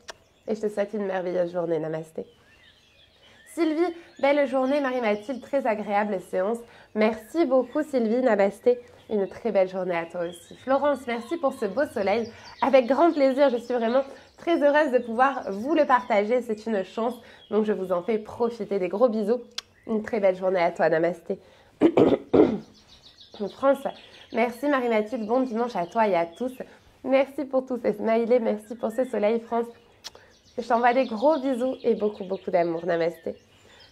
et je te souhaite une merveilleuse journée. Namasté. Sylvie, belle journée. Marie-Mathilde, très agréable séance. Merci beaucoup Sylvie, Namasté. Une très belle journée à toi aussi. Florence, merci pour ce beau soleil. Avec grand plaisir, je suis vraiment très heureuse de pouvoir vous le partager. C'est une chance. Donc je vous en fais profiter. Des gros bisous. Une très belle journée à toi, Namasté. France, merci Marie-Mathilde. Bon dimanche à toi et à tous. Merci pour tous ces smileys. Merci pour ce soleil, France. Je t'envoie des gros bisous et beaucoup, beaucoup d'amour. Namasté.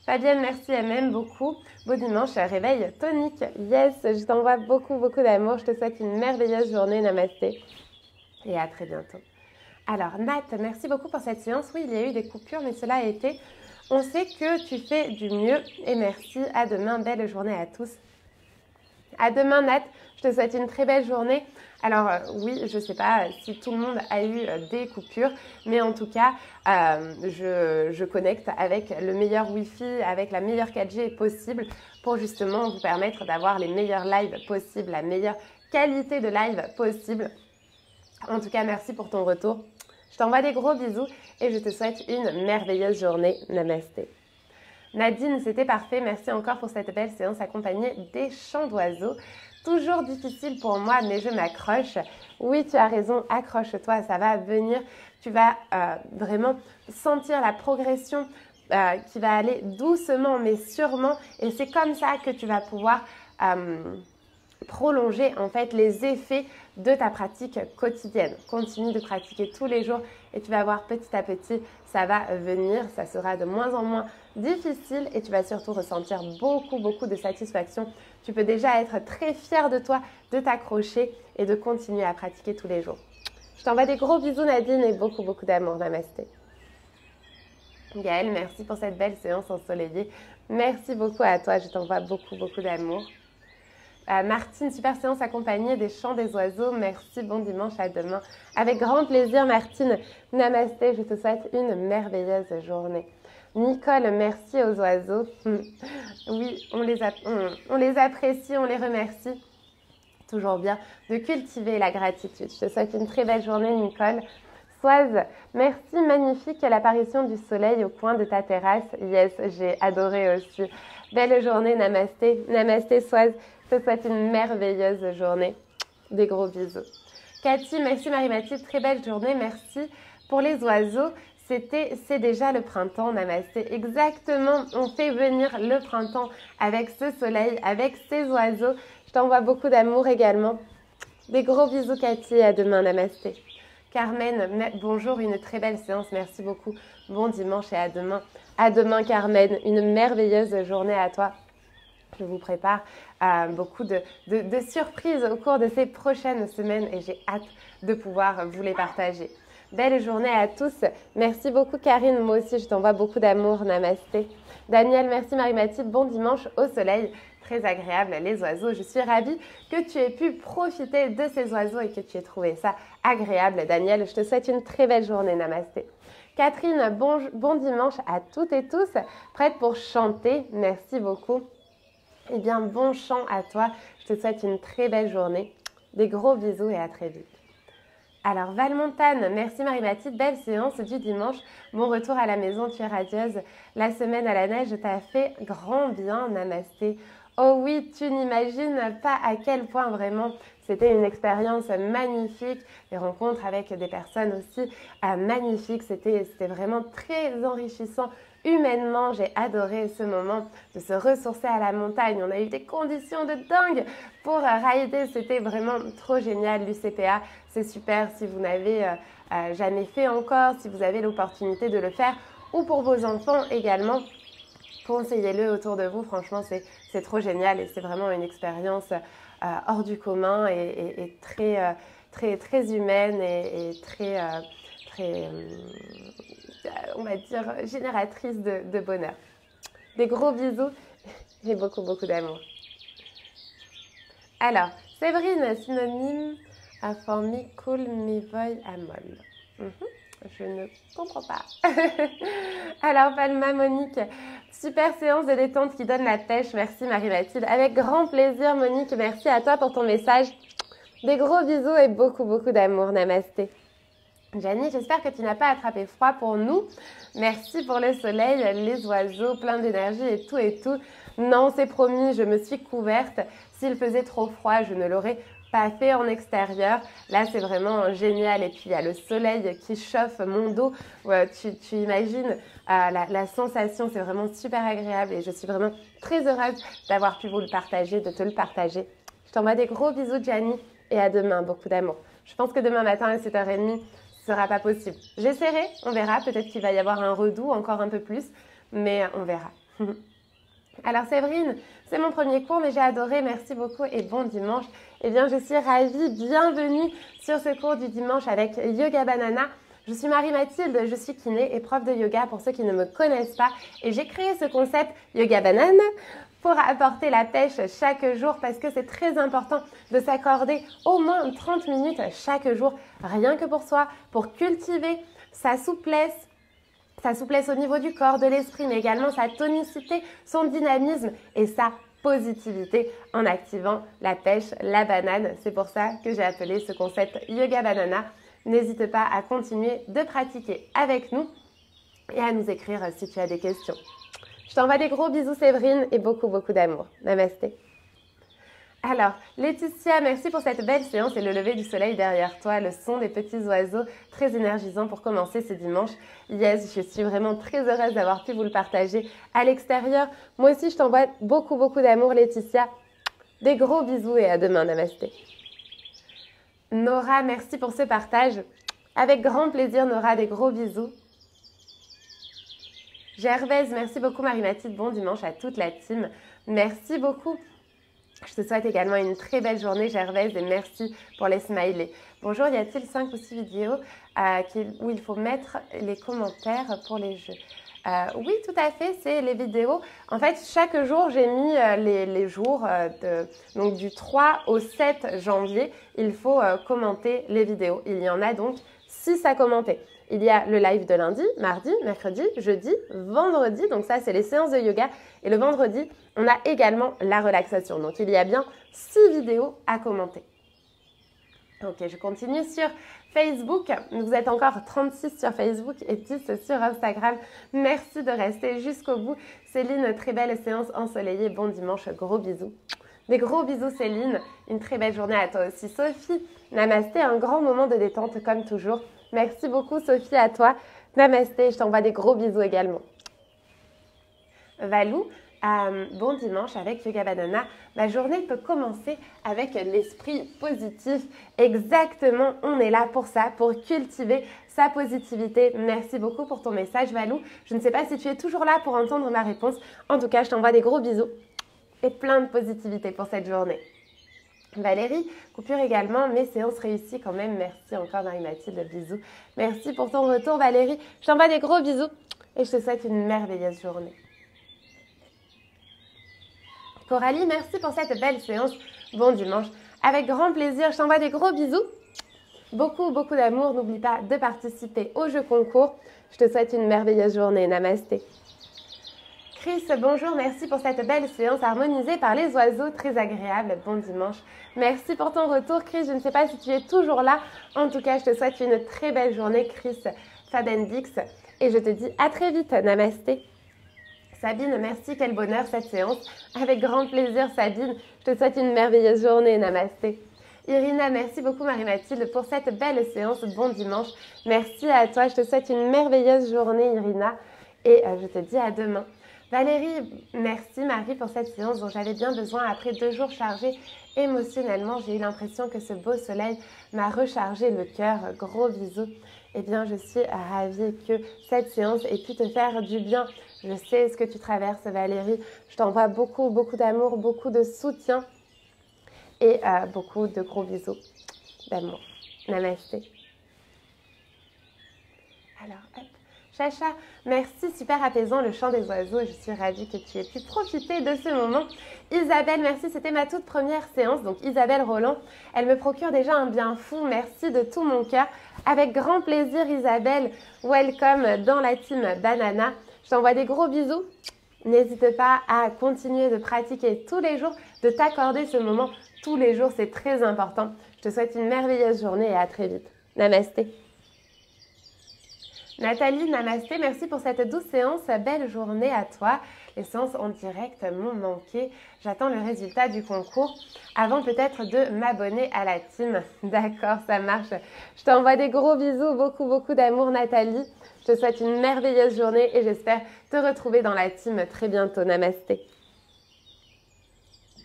Fabienne, merci, elle m'aime beaucoup. Beau dimanche, réveil tonique. Yes, je t'envoie beaucoup, beaucoup d'amour. Je te souhaite une merveilleuse journée. Namasté. Et à très bientôt. Alors, Nat, merci beaucoup pour cette séance. Oui, il y a eu des coupures, mais cela a été. On sait que tu fais du mieux. Et merci. À demain. Belle journée à tous. À demain, Nat. Je te souhaite une très belle journée. Alors euh, oui, je ne sais pas si tout le monde a eu euh, des coupures, mais en tout cas, euh, je, je, connecte avec le meilleur Wi-Fi, avec la meilleure 4G possible pour justement vous permettre d'avoir les meilleurs lives possibles, la meilleure qualité de live possible. En tout cas, merci pour ton retour. Je t'envoie des gros bisous et je te souhaite une merveilleuse journée. Namasté. Nadine, c'était parfait. Merci encore pour cette belle séance accompagnée des chants d'oiseaux. Toujours difficile pour moi, mais je m'accroche. Oui, tu as raison, accroche-toi, ça va venir. Tu vas euh, vraiment sentir la progression euh, qui va aller doucement, mais sûrement. Et c'est comme ça que tu vas pouvoir euh, prolonger en fait les effets de ta pratique quotidienne. Continue de pratiquer tous les jours et tu vas voir petit à petit, ça va venir, ça sera de moins en moins difficile et tu vas surtout ressentir beaucoup, beaucoup de satisfaction. Tu peux déjà être très fier de toi, de t'accrocher et de continuer à pratiquer tous les jours. Je t'envoie des gros bisous Nadine et beaucoup, beaucoup d'amour. Namasté. Gaëlle, merci pour cette belle séance ensoleillée. Merci beaucoup à toi, je t'envoie beaucoup, beaucoup d'amour. Martine, super séance accompagnée des chants des oiseaux. Merci, bon dimanche, à demain. Avec grand plaisir, Martine. Namasté, je te souhaite une merveilleuse journée. Nicole, merci aux oiseaux. oui, on les, on les apprécie, on les remercie. Toujours bien de cultiver la gratitude. Je te souhaite une très belle journée, Nicole. Soise, merci, magnifique l'apparition du soleil au coin de ta terrasse. Yes, j'ai adoré aussi. Belle journée, namasté. Namasté, Soise. Je te souhaite une merveilleuse journée. Des gros bisous. Cathy, merci Marie-Mathilde, très belle journée. Merci pour les oiseaux. C'était, c'est déjà le printemps, Namasté. Exactement, on fait venir le printemps avec ce soleil, avec ces oiseaux. Je t'envoie beaucoup d'amour également. Des gros bisous, Cathy. À demain, Namasté. Carmen, bonjour, une très belle séance. Merci beaucoup. Bon dimanche et à demain. À demain, Carmen. Une merveilleuse journée à toi. Je vous prépare euh, beaucoup de, surprises au cours de ces prochaines semaines et j'ai hâte de pouvoir vous les partager. Belle journée à tous. Merci beaucoup Karine. Moi aussi, je t'envoie beaucoup d'amour. Namasté. Daniel, merci Marie-Mathilde. Bon dimanche au soleil. Très agréable les oiseaux. Je suis ravie que tu aies pu profiter de ces oiseaux et que tu aies trouvé ça agréable. Daniel, je te souhaite une très belle journée. Namasté. Catherine, bon, bon dimanche à toutes et tous. Prête pour chanter. Merci beaucoup. Eh bien, bon chant à toi. Je te souhaite une très belle journée. Des gros bisous et à très vite. Alors Valmontane, merci Marie-Mathilde, belle séance du dimanche. Bon retour à la maison, tu es radieuse. La semaine à la neige t'a fait grand bien, namasté. Oh oui, tu n'imagines pas à quel point vraiment c'était une expérience magnifique, des rencontres avec des personnes aussi euh, magnifiques. C'était vraiment très enrichissant humainement, j'ai adoré ce moment de se ressourcer à la montagne. On a eu des conditions de dingue pour rider. C'était vraiment trop génial. L'UCPA, c'est super si vous n'avez euh, euh, jamais fait encore, si vous avez l'opportunité de le faire, ou pour vos enfants également. Conseillez-le autour de vous. Franchement, c'est trop génial et c'est vraiment une expérience euh, hors du commun et, très, très, très humaine et, très, très on va dire, génératrice de, bonheur. Des gros bisous et beaucoup, beaucoup d'amour. Alors, Séverine, synonyme à former cool mi voy amol. Mhm, je ne comprends pas. Alors, Palma Monique, super séance de détente qui donne la pêche. Merci Marie-Mathilde. Avec grand plaisir, Monique. Merci à toi pour ton message. Des gros bisous et beaucoup, beaucoup d'amour. Namasté. Janie, j'espère que tu n'as pas attrapé froid pour nous. Merci pour le soleil, les oiseaux, plein d'énergie et tout et tout. Non, c'est promis, je me suis couverte. S'il faisait trop froid, je ne l'aurais pas fait en extérieur. Là, c'est vraiment génial. Et puis, il y a le soleil qui chauffe mon dos. tu, imagines euh, la, sensation, c'est vraiment super agréable. Et je suis vraiment très heureuse d'avoir pu vous le partager, de te le partager. Je t'envoie des gros bisous, Gianni, et à demain. Beaucoup d'amour. Je pense que demain matin à 7h30, sera pas possible. J'essaierai, on verra. Peut-être qu'il va y avoir un redout encore un peu plus, mais on verra. Alors Séverine, c'est mon premier cours, mais j'ai adoré. Merci beaucoup et bon dimanche. Eh bien, je suis ravie. Bienvenue sur ce cours du dimanche avec Yoga Banana. Je suis Marie-Mathilde, je suis kiné et prof de yoga pour ceux qui ne me connaissent pas. Et j'ai créé ce concept Yoga Banana pour apporter la pêche chaque jour parce que c'est très important de s'accorder au moins 30 minutes chaque jour, rien que pour soi, pour cultiver sa souplesse, sa souplesse au niveau du corps, de l'esprit, mais également sa tonicité, son dynamisme et sa positivité en activant la pêche, la banane. C'est pour ça que j'ai appelé ce concept Yoga Banana. N'hésite pas à continuer de pratiquer avec nous et à nous écrire si tu as des questions. Je t'envoie des gros bisous Séverine et beaucoup beaucoup d'amour. Namasté. Alors, Laetitia, merci pour cette belle séance et le lever du soleil derrière toi, le son des petits oiseaux, très énergisant pour commencer ce dimanche. Yes, je suis vraiment très heureuse d'avoir pu vous le partager à l'extérieur. Moi aussi, je t'envoie beaucoup, beaucoup d'amour, Laetitia. Des gros bisous et à demain, Namasté. Nora, merci pour ce partage. Avec grand plaisir, Nora, des gros bisous. Gervaise, merci beaucoup Marie-Mathilde. Bon dimanche à toute la team. Merci beaucoup. Je te souhaite également une très belle journée, Gervaise, et merci pour les smileys. Bonjour, y a-t-il 5 ou 6 vidéos euh, où il faut mettre les commentaires pour les jeux? Euh, oui, tout à fait, c'est les vidéos. En fait, chaque jour, j'ai mis euh, les, jours du 3 au 7 janvier. Il faut commenter les vidéos. Il y en a donc 6 à commenter. Il y a le live de lundi, mardi, mercredi, jeudi, vendredi. Donc ça, c'est les séances de yoga. Et le vendredi, on a également la relaxation. Donc il y a bien six vidéos à commenter. Ok, je continue sur Facebook. Vous êtes encore 36 sur Facebook et 10 sur Instagram. Merci de rester jusqu'au bout. Céline, très belle séance ensoleillée. Bon dimanche, gros bisous. Des gros bisous Céline. Une très belle journée à toi aussi. Sophie, namasté, un grand moment de détente comme toujours. Merci beaucoup Sophie à toi. Namasté, je t'envoie des gros bisous également. Valou, euh, bon dimanche avec Yoga Banana. Ma journée peut commencer avec l'esprit positif. Exactement, on est là pour ça, pour cultiver sa positivité. Merci beaucoup pour ton message Valou. Je ne sais pas si tu es toujours là pour entendre ma réponse. En tout cas, je t'envoie des gros bisous. et plein de positivité pour cette journée. Valérie, coupure également, mais séance réussie quand même. Merci encore Marie-Mathilde, bisous. Merci pour ton retour Valérie. Je t'envoie des gros bisous et je te souhaite une merveilleuse journée. Coralie, merci pour cette belle séance. Bon dimanche. Avec grand plaisir, je t'envoie des gros bisous. Beaucoup, beaucoup d'amour. N'oublie pas de participer au jeu concours. Je te souhaite une merveilleuse journée. Namasté. Chris, bonjour, merci pour cette belle séance harmonisée par les oiseaux, très agréable. Bon dimanche. Merci pour ton retour, Chris. Je ne sais pas si tu es toujours là. En tout cas, je te souhaite une très belle journée, Chris Fadendix. Et je te dis à très vite. Namasté. Sabine, merci, quel bonheur cette séance. Avec grand plaisir, Sabine. Je te souhaite une merveilleuse journée. Namasté. Irina, merci beaucoup Marie-Mathilde pour cette belle séance. Bon dimanche. Merci à toi. Je te souhaite une merveilleuse journée, Irina. Et euh, je te dis à demain. Valérie, merci Marie pour cette séance dont j'avais bien besoin après deux jours chargés émotionnellement. J'ai eu l'impression que ce beau soleil m'a rechargé le cœur. Gros bisous. Eh bien, je suis ravie que cette séance ait pu te faire du bien. Je sais ce que tu traverses, Valérie. Je t'envoie beaucoup, beaucoup d'amour, beaucoup de soutien et euh, beaucoup de gros bisous d'amour. Namasté. Alors, hop. Chacha, merci, super apaisant le chant des oiseaux. Je suis ravie que tu aies pu profiter de ce moment. Isabelle, merci, c'était ma toute première séance. Donc Isabelle Roland, elle me procure déjà un bien fou. Merci de tout mon cœur. Avec grand plaisir, Isabelle. Welcome dans la team Banana. Je t'envoie des gros bisous. N'hésite pas à continuer de pratiquer tous les jours, de t'accorder ce moment tous les jours. C'est très important. Je te souhaite une merveilleuse journée et à très vite. Namasté. Nathalie, namasté, merci pour cette douce séance. Belle journée à toi. Les séances en direct m'ont manqué. J'attends le résultat du concours avant peut-être de m'abonner à la team. D'accord, ça marche. Je t'envoie des gros bisous, beaucoup, beaucoup d'amour, Nathalie. Je te souhaite une merveilleuse journée et j'espère te retrouver dans la team très bientôt. Namasté.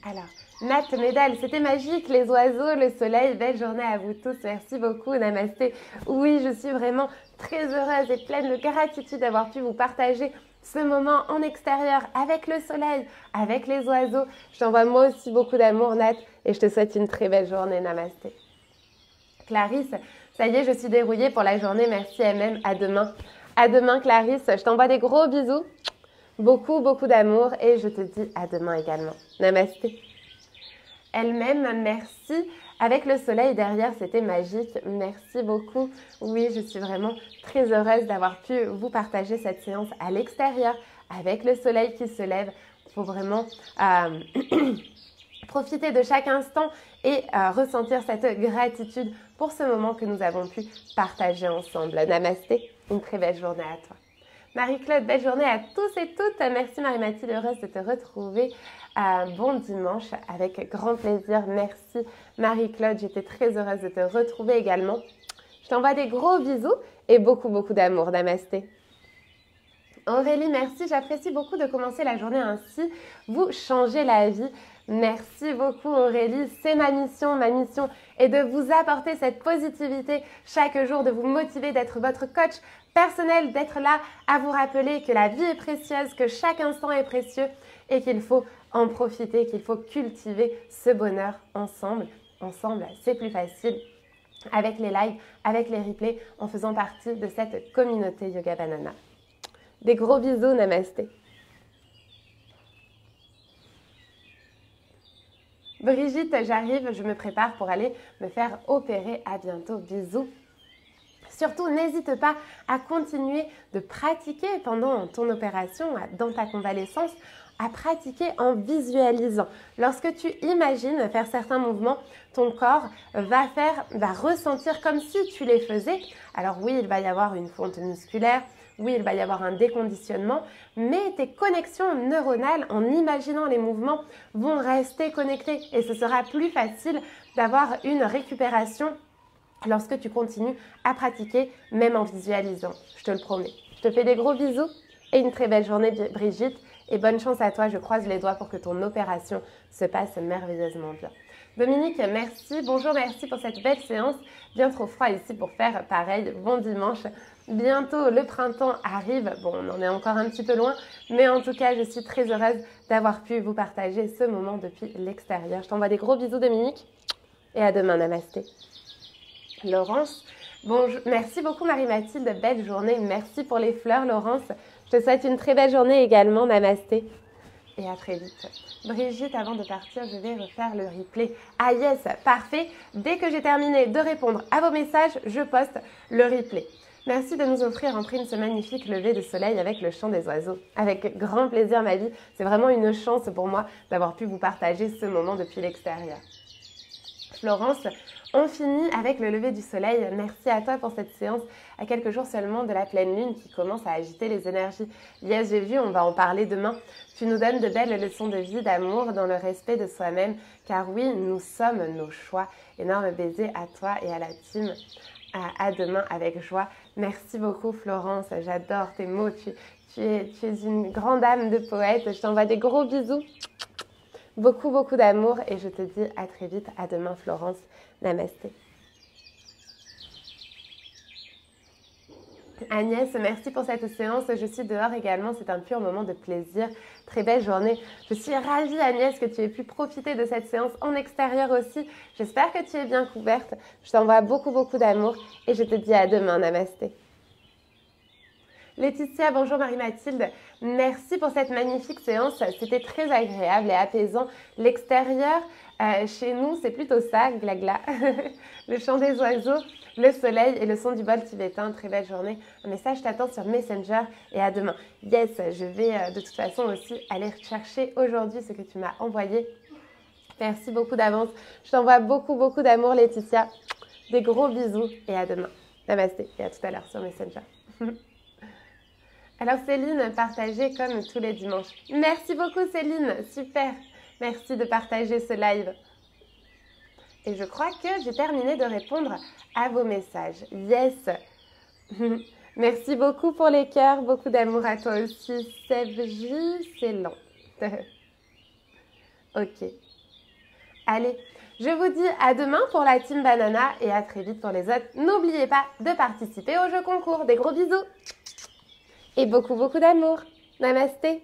Alors, Nat Médal, c'était magique, les oiseaux, le soleil, belle journée à vous tous, merci beaucoup, namasté. Oui, je suis vraiment très heureuse et pleine de gratitude d'avoir pu vous partager ce moment en extérieur avec le soleil, avec les oiseaux. Je t'envoie moi aussi beaucoup d'amour, Nat, et je te souhaite une très belle journée, namasté. Clarisse, ça y est, je suis dérouillée pour la journée, merci MM, à demain. À demain, Clarisse, je t'envoie des gros bisous, beaucoup, beaucoup d'amour, et je te dis à demain également. Namasté elle-même. Merci. Avec le soleil derrière, c'était magique. Merci beaucoup. Oui, je suis vraiment très heureuse d'avoir pu vous partager cette séance à l'extérieur avec le soleil qui se lève. Il faut vraiment euh, profiter de chaque instant et euh, ressentir cette gratitude pour ce moment que nous avons pu partager ensemble. Namasté, une très belle journée à toi. Marie-Claude, belle journée à tous et toutes. Merci Marie-Mathilde, heureuse de te retrouver. Euh, bon dimanche avec grand plaisir. Merci Marie-Claude, j'étais très heureuse de te retrouver également. Je t'envoie des gros bisous et beaucoup beaucoup d'amour. Namasté. Aurélie, merci. J'apprécie beaucoup de commencer la journée ainsi. Vous changez la vie. Merci beaucoup Aurélie, c'est ma mission. Ma mission est de vous apporter cette positivité chaque jour, de vous motiver, d'être votre coach personnel, d'être là à vous rappeler que la vie est précieuse, que chaque instant est précieux et qu'il faut en profiter, qu'il faut cultiver ce bonheur ensemble. Ensemble, c'est plus facile avec les lives, avec les replays, en faisant partie de cette communauté Yoga Banana. Des gros bisous, namasté. Brigitte, j'arrive, je me prépare pour aller me faire opérer. À bientôt, bisous. Surtout, n'hésite pas à continuer de pratiquer pendant ton opération, dans ta convalescence, à pratiquer en visualisant. Lorsque tu imagines faire certains mouvements, ton corps va faire, va ressentir comme si tu les faisais. Alors oui, il va y avoir une fonte musculaire, oui, il va y avoir un déconditionnement, mais tes connexions neuronales, en imaginant les mouvements, vont rester connectées et ce sera plus facile d'avoir une récupération lorsque tu continues à pratiquer, même en visualisant. Je te le promets. Je te fais des gros bisous et une très belle journée, Brigitte. Et bonne chance à toi. Je croise les doigts pour que ton opération se passe merveilleusement bien. Dominique, merci. Bonjour, merci pour cette belle séance. Bien trop froid ici pour faire pareil. Bon dimanche. Bientôt, le printemps arrive. Bon, on en est encore un petit peu loin, mais en tout cas, je suis très heureuse d'avoir pu vous partager ce moment depuis l'extérieur. Je t'envoie des gros bisous, Dominique, et à demain, namasté. Laurence, bonjour. Merci beaucoup, Marie-Mathilde. Belle journée. Merci pour les fleurs, Laurence. Je te souhaite une très belle journée également, namasté. Et à très vite. Brigitte, avant de partir, je vais refaire le replay. Ah yes, parfait. Dès que j'ai terminé de répondre à vos messages, je poste le replay. Merci de nous offrir en prime ce magnifique lever de soleil avec le chant des oiseaux. Avec grand plaisir, ma vie. C'est vraiment une chance pour moi d'avoir pu vous partager ce moment depuis l'extérieur. Florence, on finit avec le lever du soleil. Merci à toi pour cette séance à quelques jours seulement de la pleine lune qui commence à agiter les énergies. Yes, j'ai vu, on va en parler demain. Tu nous donnes de belles leçons de vie, d'amour, dans le respect de soi-même, car oui, nous sommes nos choix. Énorme baiser à toi et à la team. À, demain avec joie. Merci beaucoup Florence, j'adore tes mots. Tu, es, tu es une grande âme de poète. Je t'envoie des gros bisous. Beaucoup, beaucoup d'amour et je te dis à très vite. À demain Florence. Namasté. Agnès, merci pour cette séance. Je suis dehors également. C'est un pur moment de plaisir. Très belle journée. Je suis ravie, Agnès, que tu aies pu profiter de cette séance en extérieur aussi. J'espère que tu es bien couverte. Je t'envoie beaucoup, beaucoup d'amour et je te dis à demain. Namasté. Laetitia, bonjour Marie-Mathilde. Merci pour cette magnifique séance. C'était très agréable et apaisant. L'extérieur, euh, chez nous, c'est plutôt ça, glagla. le chant des oiseaux, le soleil et le son du bol tibétain. Très belle journée. Un message t'attend sur Messenger et à demain. Yes, je vais euh, de toute façon aussi aller chercher aujourd'hui ce que tu m'as envoyé. Merci beaucoup d'avance. Je t'envoie beaucoup, beaucoup d'amour, Laetitia. Des gros bisous et à demain. Namasté et à tout à l'heure sur Messenger. Alors Céline, partagez comme tous les dimanches. Merci beaucoup Céline, super. Merci de partager ce live. Et je crois que j'ai terminé de répondre à vos messages. Yes. Merci beaucoup pour les cœurs, beaucoup d'amour à toi aussi. J, c'est lent. ok. Allez, je vous dis à demain pour la team Banana et à très vite pour les autres. N'oubliez pas de participer au jeu concours. Des gros bisous et beaucoup, beaucoup d'amour. Namasté